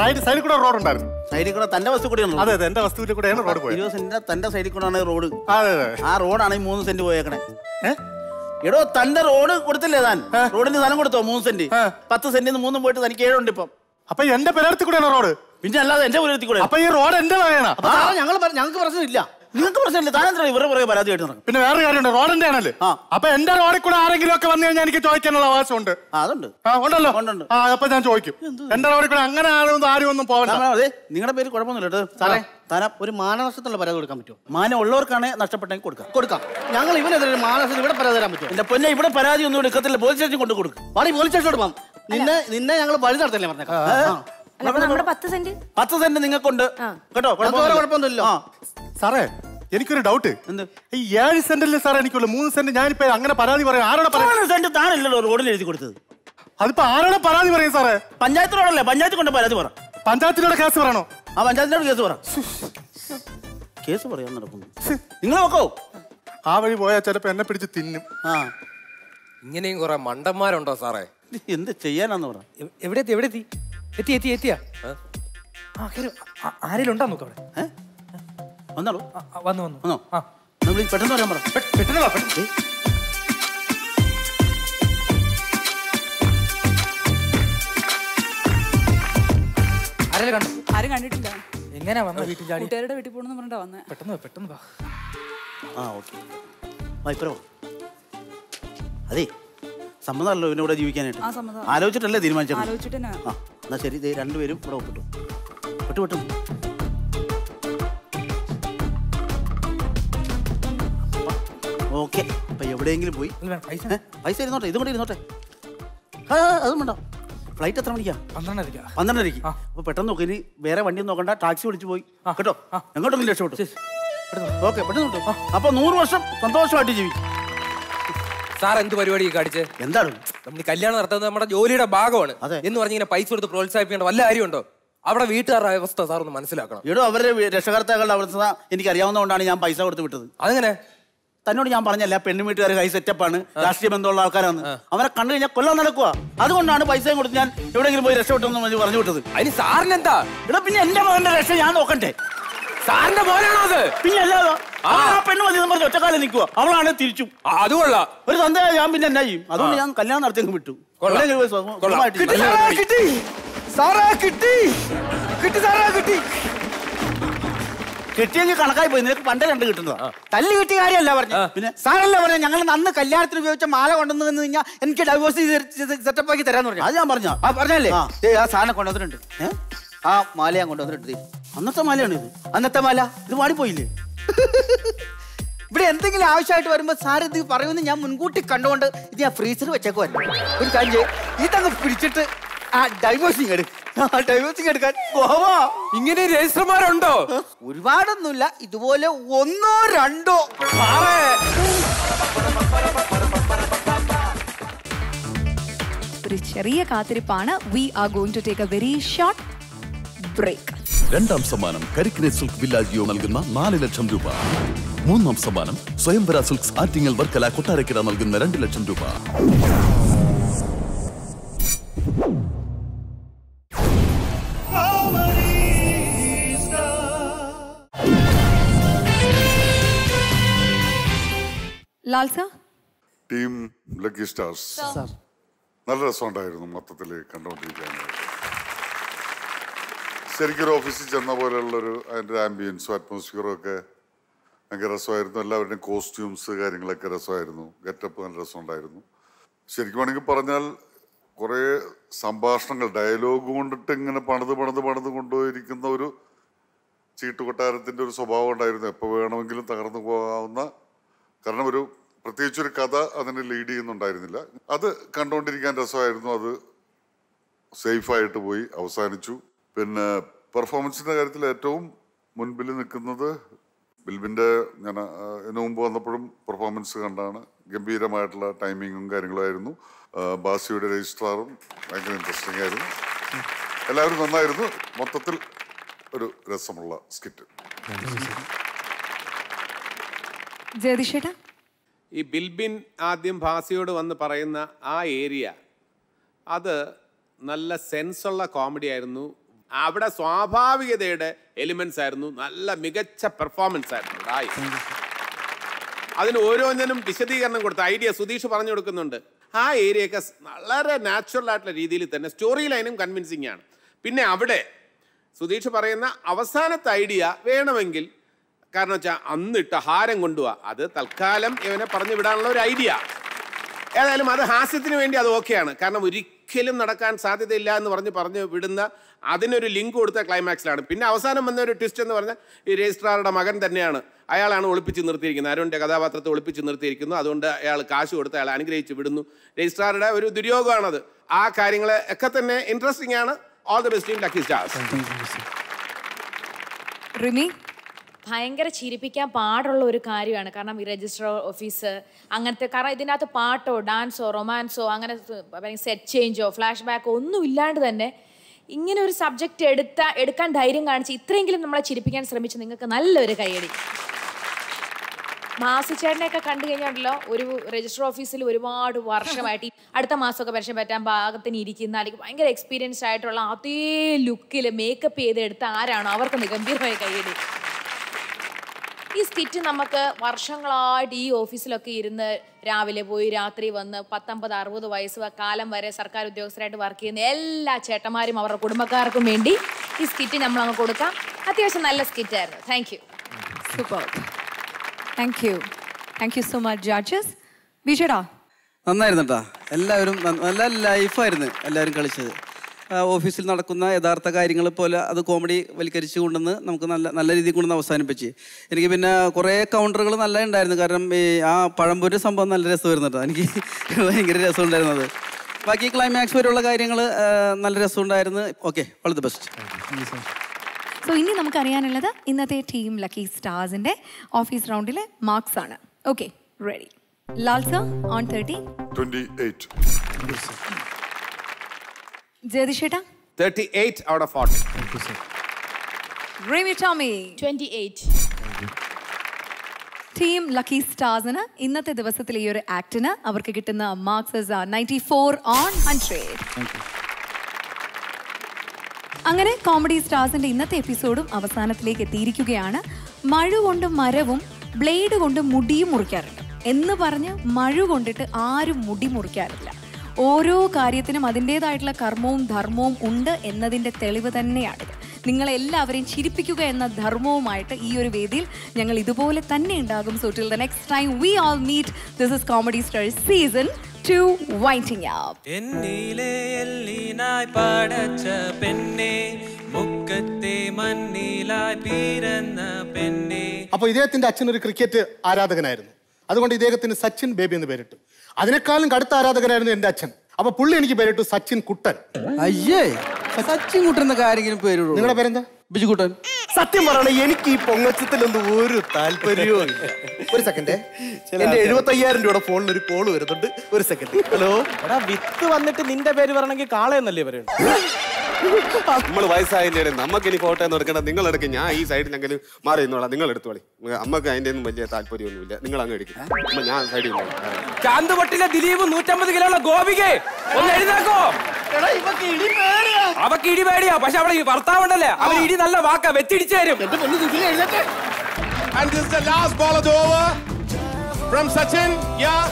റൈറ്റ് സൈഡിൽ കൂടെ റോഡ് ഉണ്ടായിരുന്നു സൈഡിൽ കൂടെ തന്റെ വസ്തു കൂടെയാണ് അതെ അതെ എന്റെ വസ്തുവിൽ കൂടെയാണ് റോഡ് പോയത്. ഇരുപത് സെന്റിന്റെ തന്റെ സൈഡിൽ കൂടെയാണ് റോഡ്. അതെ അതെ. ആ റോഡാണ് ഈ മൂന്ന് സെന്റ് പോയേക്കണേ. എടോ തന്റെ റോഡ് കൊടുത്തില്ലേ താൻ? റോഡിന് സ്ഥലം കൊടുത്തോ മൂന്ന് സെന്റ്? പത്ത് സെന്റിന്ന് മൂന്നും പോയിട്ട് തനിക്ക് ഏഴുണ്ട് ഇപ്പം. അപ്പൊ എന്റെ പെരടത്തിൽ കൂടെയാണ് റോഡ്. പിന്നെ അല്ലാതെ എന്റെ പുരത്തിൽ കൂടെ. അപ്പൊ ഈ റോഡ് എന്റെ വകയാണ്. ഞങ്ങൾ ഞങ്ങൾക്ക് പ്രശ്നമില്ല. നിങ്ങൾക്ക് പ്രശ്നമില്ല. താൻ എന്തിനാ ഇവരുടെ പുറകെ പരാതി ആയിട്ട് നടക്കും പിന്നെ വേറെ കാര്യമുണ്ട്. റോഡിന്റെ ആണല്ലേ? അപ്പൊ എന്റെ റോഡിൽ കൂടെ ആരെങ്കിലും ഒക്കെ വന്നു കഴിഞ്ഞാൽ എനിക്ക് ചോദിക്കാനുള്ള അവകാശമുണ്ട്. അതുണ്ട്. ആ ഉണ്ടല്ലോ? ആ അപ്പൊ ഞാൻ ചോദിക്കും. എന്റെ റോഡിൽ കൂടെ അങ്ങനെ ആരും ആരും ഒന്നും പോകണ്ട നിങ്ങളുടെ പേര് കുഴപ്പമൊന്നുമില്ല കേട്ടോ. സാറേ താന ഒരു മാനനഷ്ടത്തിനുള്ള പരാതി കൊടുക്കാൻ പറ്റുമോ? മാനം ഉള്ളവർക്കാണ് നഷ്ടപ്പെട്ടെങ്കിൽ കൊടുക്കാം. കൊടുക്കാം. ഞങ്ങൾ ഇവനെതിരെ ഒരു മാനനഷ്ടത്തിന് ഇവിടെ പരാതി തരാൻ പറ്റുമോ? എന്റെ പൊന്നെ ഇവിടെ പരാതി ഒന്നും എടുക്കത്തില്ല. പോലീസ് സ്റ്റേഷൻ കൊണ്ട് കൊടുക്കും പാടി പോലീസ് സ്റ്റേഷനോട് പോകാം. നിന്നെ നിന്നെ ഞങ്ങൾ വഴി നടത്തല്ലേ പറഞ്ഞേക്കാം. ആ. പത്ത് സെന്റ്? നിങ്ങൾക്കുണ്ട്. കേട്ടോ. സാറേ എനിക്കൊരു ഡൗട്ട് ഈ ഏഴ് സെന്റിൽ സാറേ എനിക്കുള്ളൂ. മൂന്ന് സെന്റ് ഞാനിപ്പോ അങ്ങനെ പരാതി പറയാം ആരോടെ പറയാം സെന്റ് താനല്ലല്ലോ റോഡിൽ എഴുതി കൊടുത്തത്. അതിപ്പോ ആരോടെ പരാതി പറയും സാറേ? പഞ്ചായത്തിനോടല്ലേ? പഞ്ചായത്ത് കൊണ്ട് പരാതി പറ. പഞ്ചായത്തിനോട് കേസ് പറയണോ? ആ പഞ്ചായത്തിനോട് കേസ് പറ. കേസ് പറയാൻ നടക്കുന്നു. നിങ്ങൾ നോക്കോ. ആ വഴി പോയാൽ ചിലപ്പോ എന്നെ പിടിച്ച് തിന്നും. ആ. ഇങ്ങനെയും കുറെ മണ്ടന്മാരുണ്ടോ സാറേ? എന്ത് ചെയ്യാനാന്ന് പറ. എവിടെ എത്തി എവിടെ എത്തി എത്തി എത്തി എത്തിയാ. ആ. കേറി. ആ- ഉണ്ടാ നോക്ക് അവിടെ. വന്നാളൂ? വന്നു വന്നു. വന്നോ? ആ. എന്നാ പെട്ടെന്ന് പറയാൻ പറ. പെട്ടെന്ന് വാ, പെട്ടെന്ന്. ആരെങ്കിലും കണ്ടു? ആരും കണ്ടിട്ടില്ല. എങ്ങനെയാ വന്ന? വീട്ടിൽ ചാടി. കൂട്ടുകാരുടെ വീട്ടിൽ പോകണമെന്ന് പറഞ്ഞിട്ടാ വന്നേ. പെട്ടെന്ന് വാ, പെട്ടെന്ന് വാ. ആ ഓക്കെ. വൈപ്പറോ അതെ സമ്മതമല്ലോ ഇവനെ ഇവിടെ ജീവിക്കാനായിട്ട്. ആലോചിച്ചിട്ടല്ലേ തീരുമാനിച്ചത്? ആലോചിച്ചിട്ട് തന്നെ ആ എന്നാ ശരി ദേ രണ്ടുപേരും ഇവിടെ ഒപ്പിട്ടു. വിട്ടു വിട്ടു ഓക്കെ. അപ്പൊ എവിടെയെങ്കിലും പോയി. പൈസ. ഇരുന്നോട്ടെ ഇതും കൂടെ ഇരുന്നോട്ടെ. ആ അതും വേണ്ട. ഫ്ലൈറ്റ് എത്ര മണിക്കാ? പന്ത്രണ്ടരയ്ക്കാ. പന്ത്രണ്ടരയ്ക്ക്. അപ്പൊ പെട്ടെന്ന് നോക്കി ഇനി വേറെ വണ്ടി നോക്കണ്ട. ടാക്സി വിളിച്ചു പോയി. കേട്ടോ? എങ്ങോട്ടെങ്കിലും രക്ഷപ്പെട്ടു. ഓക്കെ പെട്ടെന്ന് കേട്ടോ അപ്പൊ നൂറ് വർഷം സന്തോഷമായിട്ട് ജീവിക്കും. സാർ എന്ത് പരിപാടി കാണിച്ച്? എന്താണ്? നമ്മൾ കല്യാണം നടത്തുന്നത് നമ്മുടെ ജോലിയുടെ ഭാഗമാണ്. എന്ന് പറഞ്ഞ് ഇങ്ങനെ പൈസ കൊടുത്ത് പ്രോത്സാഹിപ്പിക്കേണ്ട വല്ല കാര്യമുണ്ടോ? അവിടെ വീട്ടുകാരുടെ അവസ്ഥ സാർ ഒന്ന് മനസ്സിലാക്കണം. എടോ അവരുടെ രക്ഷകർത്താക്കളുടെ അവസ്ഥ എനിക്ക് അറിയാവുന്നതുകൊണ്ടാണ് ഞാൻ പൈസ കൊടുത്ത് വിട്ടത്. അതെങ്ങനെ? തന്നോട് ഞാൻ പറഞ്ഞല്ല പെണ്ണു വീട്ടുകാർ കൈ സെറ്റപ്പാണ് രാഷ്ട്രീയ ബന്ധമുള്ള ആൾക്കാരാണ്. അവരെ കണ്ടു കഴിഞ്ഞാൽ കൊല്ലം നടക്കുക അതുകൊണ്ടാണ് പൈസയും കൊടുത്ത് ഞാൻ എവിടെയെങ്കിലും പോയി രക്ഷപ്പെട്ടെന്ന് പറഞ്ഞ് പറഞ്ഞു വിട്ടത്. അതിന് സാറിന് എന്താ ഇവിടെ പിന്നെ എന്റെ മകന്റെ രക്ഷ ഞാൻ നോക്കണ്ടേ? സാറിന്റെ മോനാണോ അത്? പിന്നെ അല്ലാതെ പെണ്ണ് മതി എന്ന് പറഞ്ഞ് ഒറ്റക്കാലം നിൽക്കുക അവളാണ് തിരിച്ചു. അത് കൊള്ളാം. ഒരു തന്ത ഞാൻ പിന്നെ എന്നാ ചെയ്യും? അതുകൊണ്ട് ഞാൻ കല്യാണം നടത്തി വിട്ടു. കിട്ടി സാറേ കിട്ടി. കിട്ടി. കിട്ടി സാറേ കിട്ടി. കിട്ടിയെങ്കിൽ കണക്കായി പോയി. നിനക്ക് പണ്ടേ രണ്ട് കിട്ടുന്നതാ. തല്ലി കിട്ടിയ കാര്യമല്ല പറഞ്ഞു പിന്നെ? സാറല്ലേ പറഞ്ഞു ഞങ്ങൾ അന്ന് കല്യാണത്തിന് ഉപയോഗിച്ച മാല കൊണ്ടുവന്നു എന്ന് കഴിഞ്ഞാൽ എനിക്ക് ഡൈവോഴ്സ് സെറ്റപ്പ് ആക്കി തരാന്ന് പറഞ്ഞു. അത് ഞാൻ പറഞ്ഞു ആ പറഞ്ഞല്ലേ ആ. സാധനം കൊണ്ടുവന്നിട്ടുണ്ട്? ആ മാല ഞാൻ കൊണ്ടുവന്നിട്ട് ദേ. അന്നത്തെ മാലയാണ് ഇത്? അന്നത്തെ മാല? ഇത് മാടിപ്പോയില്ലേ ഇവിടെ എന്തെങ്കിലും ആവശ്യമായിട്ട് വരുമ്പോൾ സാർ ഇത് പറയുമെന്ന് ഞാൻ മുൻകൂട്ടി കണ്ടുകൊണ്ട് ഇത് ഞാൻ ഫ്രീസർ വെച്ചേക്കുമായിരുന്നു ഒരു കാര്യം ഇതങ്ങ് പിടിച്ചിട്ട് ആ ഡൈവോഴ്സിങ് എടുക്കും. ഡൈവോഴ്സിങ് എടുക്കാൻ ഇങ്ങനെ രജിസ്റ്റർമാരുണ്ടോ? ഒരുപാടൊന്നുമില്ല. ഇതുപോലെ ഒന്നോ രണ്ടോ. ഒരു ചെറിയ കാത്തിരിപ്പാണ്. We are going to take a very short break. രണ്ടാം സമ്മാനം കരിക്കിനെ സിൽക്ക് വില്ലാജിയോ നൽകുന്ന നാല് ലക്ഷം രൂപ. മൂന്നാം സമ്മാനം സ്വയംവര സിൽക്സ് ആറ്റിങ്ങൽ വർക്കല കൊട്ടാരക്കര നൽകുന്ന രണ്ട് ലക്ഷം രൂപ. Lal sir team lucky stars നല്ല രസമുണ്ടായിരുന്നു മൊത്തത്തിൽ കണ്ടുകൊണ്ടിരിക്കാനായിട്ട് ശരിക്കും ഒരു ഓഫീസിൽ ചെന്ന പോലെയുള്ളൊരു അതിന്റെ ആംബിയൻസും അറ്റ്മോസ്ഫിയറും ഒക്കെ ഭയങ്കര രസമായിരുന്നു. എല്ലാവരുടെയും കോസ്റ്റ്യൂംസ് കാര്യങ്ങളൊക്കെ രസമായിരുന്നു. ഗെറ്റപ്പ് നല്ല രസമുണ്ടായിരുന്നു. ശരിക്കും വേണമെങ്കിൽ പറഞ്ഞാൽ കുറേ സംഭാഷണങ്ങൾ ഡയലോഗ് കൊണ്ടിട്ട് ഇങ്ങനെ പണിത് പണിത് പണിത് കൊണ്ടുപോയിരിക്കുന്ന ഒരു ചീട്ടുകൊട്ടാരത്തിന്റെ ഒരു സ്വഭാവം ഉണ്ടായിരുന്നു. എപ്പോൾ വേണമെങ്കിലും തകർന്നു പോകാവുന്ന കാരണം ഒരു പ്രത്യേകിച്ച് ഒരു കഥ അതിനെ ലീഡ് ചെയ്യുന്നുണ്ടായിരുന്നില്ല. അത് കണ്ടുകൊണ്ടിരിക്കാൻ രസമായിരുന്നു. അത് സേഫായിട്ട് പോയി അവസാനിച്ചു. പിന്നെ പെർഫോമൻസിന്റെ കാര്യത്തിൽ ഏറ്റവും മുൻപിൽ നിൽക്കുന്നത് ബിൽബിന്റെ ഞാൻ ഇതിനു മുമ്പ് വന്നപ്പോഴും പെർഫോമൻസ് കണ്ടാണ്. ഗംഭീരമായിട്ടുള്ള ടൈമിങ്ങും കാര്യങ്ങളുമായിരുന്നു. ആ, ബാസിയുടെ രജിസ്ട്രാറും ഭയങ്കര ഇൻട്രസ്റ്റിംഗ് ആയിരുന്നു. എല്ലാവരും നന്നായിരുന്നു. മൊത്തത്തിൽ ഒരു രസമുള്ള സ്കിറ്റ് ജയതിഷേട്ടാ? ഈ ബിൽബിൻ ആദ്യം ഭാസിയോട് വന്ന് പറയുന്ന ആ ഏരിയ അത് നല്ല സെൻസുള്ള കോമഡി ആയിരുന്നു. അവിടെ സ്വാഭാവികതയുടെ എലിമെന്റ്സ് ആയിരുന്നു. നല്ല മികച്ച പെർഫോമൻസ് ആയിരുന്നു. അതിന് ഓരോന്നിനും വിശദീകരണം കൊടുത്ത ഐഡിയ സുധീഷ് പറഞ്ഞു കൊടുക്കുന്നുണ്ട്. ആ ഏരിയയൊക്കെ വളരെ നാച്ചുറൽ ആയിട്ടുള്ള രീതിയിൽ തന്നെ സ്റ്റോറി ലൈനും കൺവിൻസിങ് ആണ്. പിന്നെ അവിടെ സുധീഷ് പറയുന്ന അവസാനത്തെ ഐഡിയ വേണമെങ്കിൽ കാരണം വെച്ചാൽ അന്നിട്ട ഹാരം കൊണ്ടുപോവാ അത് തൽക്കാലം ഇവനെ പറഞ്ഞു വിടാനുള്ള ഒരു ഐഡിയ ഏതായാലും അത് ഹാസ്യത്തിന് വേണ്ടി അത് ഓക്കെയാണ് കാരണം ഒരിക്കലും നടക്കാൻ സാധ്യതയില്ല എന്ന് പറഞ്ഞ് പറഞ്ഞ് വിടുന്ന അതിനൊരു ലിങ്ക് കൊടുത്ത ക്ലൈമാക്സിലാണ് പിന്നെ അവസാനം വന്ന ഒരു ട്വിസ്റ്റ് എന്ന് പറഞ്ഞാൽ ഈ രജിസ്ട്രാറുടെ മകൻ തന്നെയാണ്. അയാളാണ് ഒളിപ്പിച്ച് നിർത്തിയിരിക്കുന്നത്. അരുണിന്റെ കഥാപാത്രത്തെ ഒളിപ്പിച്ച് നിർത്തിയിരിക്കുന്നു. അതുകൊണ്ട് അയാൾ കാശ് കൊടുത്ത് അയാൾ അനുഗ്രഹിച്ച് വിടുന്നു. രജിസ്ട്രാറുടെ ഒരു ദുര്യോഗമാണത്. ആ കാര്യങ്ങൾ ഒക്കെ തന്നെ ഇൻട്രസ്റ്റിംഗ് ആണ്. All the best in lucky stars Rimi? ഭയങ്കര ചിരിപ്പിക്കാൻ പാടുള്ള ഒരു കാര്യമാണ്. കാരണം ഈ രജിസ്റ്റർ ഓഫീസ് അങ്ങനത്തെ കാരണം ഇതിനകത്ത് പാട്ടോ ഡാൻസോ റൊമാൻസോ അങ്ങനെ സെറ്റ് ചേഞ്ചോ ഫ്ലാഷ് ബാക്കോ ഒന്നും ഇല്ലാണ്ട് തന്നെ ഇങ്ങനെ ഒരു സബ്ജക്റ്റ് എടുത്ത എടുക്കാൻ ധൈര്യം കാണിച്ച് ഇത്രയെങ്കിലും നമ്മളെ ചിരിപ്പിക്കാൻ ശ്രമിച്ച് നിങ്ങൾക്ക് നല്ലൊരു കൈയടി. മാസിച്ചേട്ടനെയൊക്കെ കണ്ടു കഴിഞ്ഞാണല്ലോ ഒരു രജിസ്റ്റർ ഓഫീസിൽ ഒരുപാട് വർഷമായിട്ട് അടുത്ത മാസമൊക്കെ പെൻഷൻ പറ്റാൻ ഭാഗത്തിന് ഇരിക്കുന്ന അല്ലെങ്കിൽ ഭയങ്കര എക്സ്പീരിയൻസ് ആയിട്ടുള്ള അതേ ലുക്കിൽ മേക്കപ്പ് ചെയ്ത് എടുത്ത ആരാണോ? അവർക്ക് ഗംഭീരമായ കൈയടി. ഈ സ്കിറ്റ് നമുക്ക് വർഷങ്ങളായിട്ട് ഈ ഓഫീസിലൊക്കെ ഇരുന്ന് രാവിലെ പോയി രാത്രി വന്ന് പത്തൊമ്പത് അറുപത് വയസ്സ് കാലം വരെ സർക്കാർ ഉദ്യോഗസ്ഥരായിട്ട് വർക്ക് ചെയ്യുന്ന എല്ലാ ചേട്ടന്മാരും അവരുടെ കുടുംബക്കാർക്കും വേണ്ടി ഈ സ്കിറ്റ് നമ്മൾ അങ്ങ് കൊടുക്കാം. അത്യാവശ്യം നല്ല സ്കിറ്റായിരുന്നു. Thank you super thank you thank you so much judges വിജയടാ നന്നായിരുന്നു കേട്ടോ എല്ലാവരും നല്ല ലൈഫായിരുന്നു എല്ലാവരും കളിച്ചത്. ഓഫീസിൽ നടക്കുന്ന യഥാർത്ഥ കാര്യങ്ങൾ പോലെ അത് കോമഡി വൽക്കരിച്ച് കൊണ്ടുവന്ന് നമുക്ക് നല്ല നല്ല രീതിയിൽ കൊണ്ടുവന്ന് അവസാനിപ്പിച്ച്. എനിക്ക് പിന്നെ കുറേ കൗണ്ടറുകൾ നല്ല ഉണ്ടായിരുന്നു. കാരണം ഈ ആ പഴംപൊരു സംഭവം നല്ല രസമായിരുന്നു കേട്ടോ എനിക്ക് <laughs> ഭയങ്കര രസമുണ്ടായിരുന്നത് ബാക്കി ക്ലൈമാക്സ് വരെയുള്ള കാര്യങ്ങൾ നല്ല രസമുണ്ടായിരുന്നു okay all the best so ഇനി നമുക്കറിയാനുള്ളത് ഇന്നത്തെ ടീം ലക്കി സ്റ്റാർസിന്റെ ഓഫീസ് റൗണ്ടിലെ മാർക്സ് ആണ്. Okay ready Lal sir on thirty twenty eight ജയതിഷേട്ടാ thirty eight out of forty Rimi Tomy twenty eight team lucky സ്റ്റാർസിന് ഇന്നത്തെ ദിവസത്തിലെ ഈ ഒരു ആക്ടിന് അവർക്ക് കിട്ടുന്ന marks ninety four on hundred അങ്ങനെ കോമഡി സ്റ്റാർസിന്റെ ഇന്നത്തെ എപ്പിസോഡും അവസാനത്തിലേക്ക് എത്തിയിരിക്കുകയാണ്. മഴ കൊണ്ട് മരവും ബ്ലേഡ് കൊണ്ട് മുടിയും മുറിക്കാറുണ്ട്. എന്ന് പറഞ്ഞ് മഴ കൊണ്ടിട്ട് ആരും മുടി മുറിക്കാറില്ല. ഓരോ കാര്യത്തിനും അതിന്റെതായിട്ടുള്ള കർമ്മവും ധർമ്മവും ഉണ്ട് എന്നതിന്റെ തെളിവ് തന്നെയാണിത് നിങ്ങളെല്ലാവരെയും ചിരിപ്പിക്കുക എന്ന ധർമ്മവുമായിട്ട് ഈ ഒരു വേദിയിൽ ഞങ്ങൾ ഇതുപോലെ തന്നെ ഉണ്ടാകും. So till the next time we all meet this is comedy stars season two waiting up എന്നിലെ എല്ലിനായി പടച്ച പെണ്ണെ മുക്കത്തെ മണ്ണിലായി പിറന്ന പെണ്ണെ. അപ്പൊ ഇദ്ദേഹത്തിന്റെ അച്ഛൻ ഒരു ക്രിക്കറ്റ് ആരാധകനായിരുന്നു. അതുകൊണ്ട് ഇദ്ദേഹത്തിന് സച്ചിൻ ബേബി എന്ന് പേരിട്ടു. അതിനേക്കാളും കടുത്ത ആരാധകനായിരുന്നു എന്റെ അച്ഛൻ. അപ്പൊ പുള്ളി എനിക്ക് പേരിട്ടു സച്ചിൻ കുട്ടൻ. അയ്യേ സച്ചിൻ കുട്ടൻ എന്നൊക്കെ ആരെങ്കിലും പേര് നിങ്ങളുടെ പേരെന്താ? ബിജുകുട്ടൻ സത്യം പറയണ എനിക്ക് ഈ പൊങ്ങച്ചത്തിലൊന്നും ഒരു താല്പര്യവും ഒരു സെക്കൻഡ് എന്റെ എഴുപത്തി അയ്യായിരം രൂപയുടെ ഫോണിൽ ഒരു കോൾ വരുന്നുണ്ട്. ഒരു സെക്കൻഡ് ഹലോ എടാ വിത്ത് വന്നിട്ട് നിന്റെ പേര് പറയണമെങ്കിൽ കാളയെന്നല്ലേ പറയുന്നത് നമ്മൾ വയസ്സായതിന്റെ നമുക്ക് ഇനി ഫോട്ടോ എന്ന് എടുക്കണ്ട. നിങ്ങൾ എടുക്കും ഞാൻ ഈ സൈഡിൽ എങ്കിലും മാറി നിന്നോളാം. നിങ്ങൾ എടുത്തോളി അമ്മയ്ക്ക് അതിന്റെ ഒന്നും വലിയ താല്പര്യമൊന്നുമില്ല. നിങ്ങൾ അങ്ങ് എടുക്കും. അമ്മ ഞാൻ സൈഡിൽ. ചാന്തുപട്ടിലെ ദിലീപ് നൂറ്റമ്പത് കിലോ ഉള്ള ഗോപികെ ഒന്ന് എഴുതാക്കോ അവക്ക് ഇടി പേടിയാ. പക്ഷെ അവളെ ഈ ഭർത്താവുണ്ടല്ലേ അവൻ ഇടി നല്ല വാക്കാ വെച്ചിടിച്ചു തരും And this is the last ball of the over from Sachin. Yeah.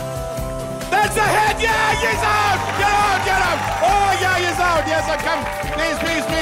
That's a hit. Yeah, he's out. Get out, get out. Oh, yeah, he's out. Yes, sir. Come. Please, please, please, please.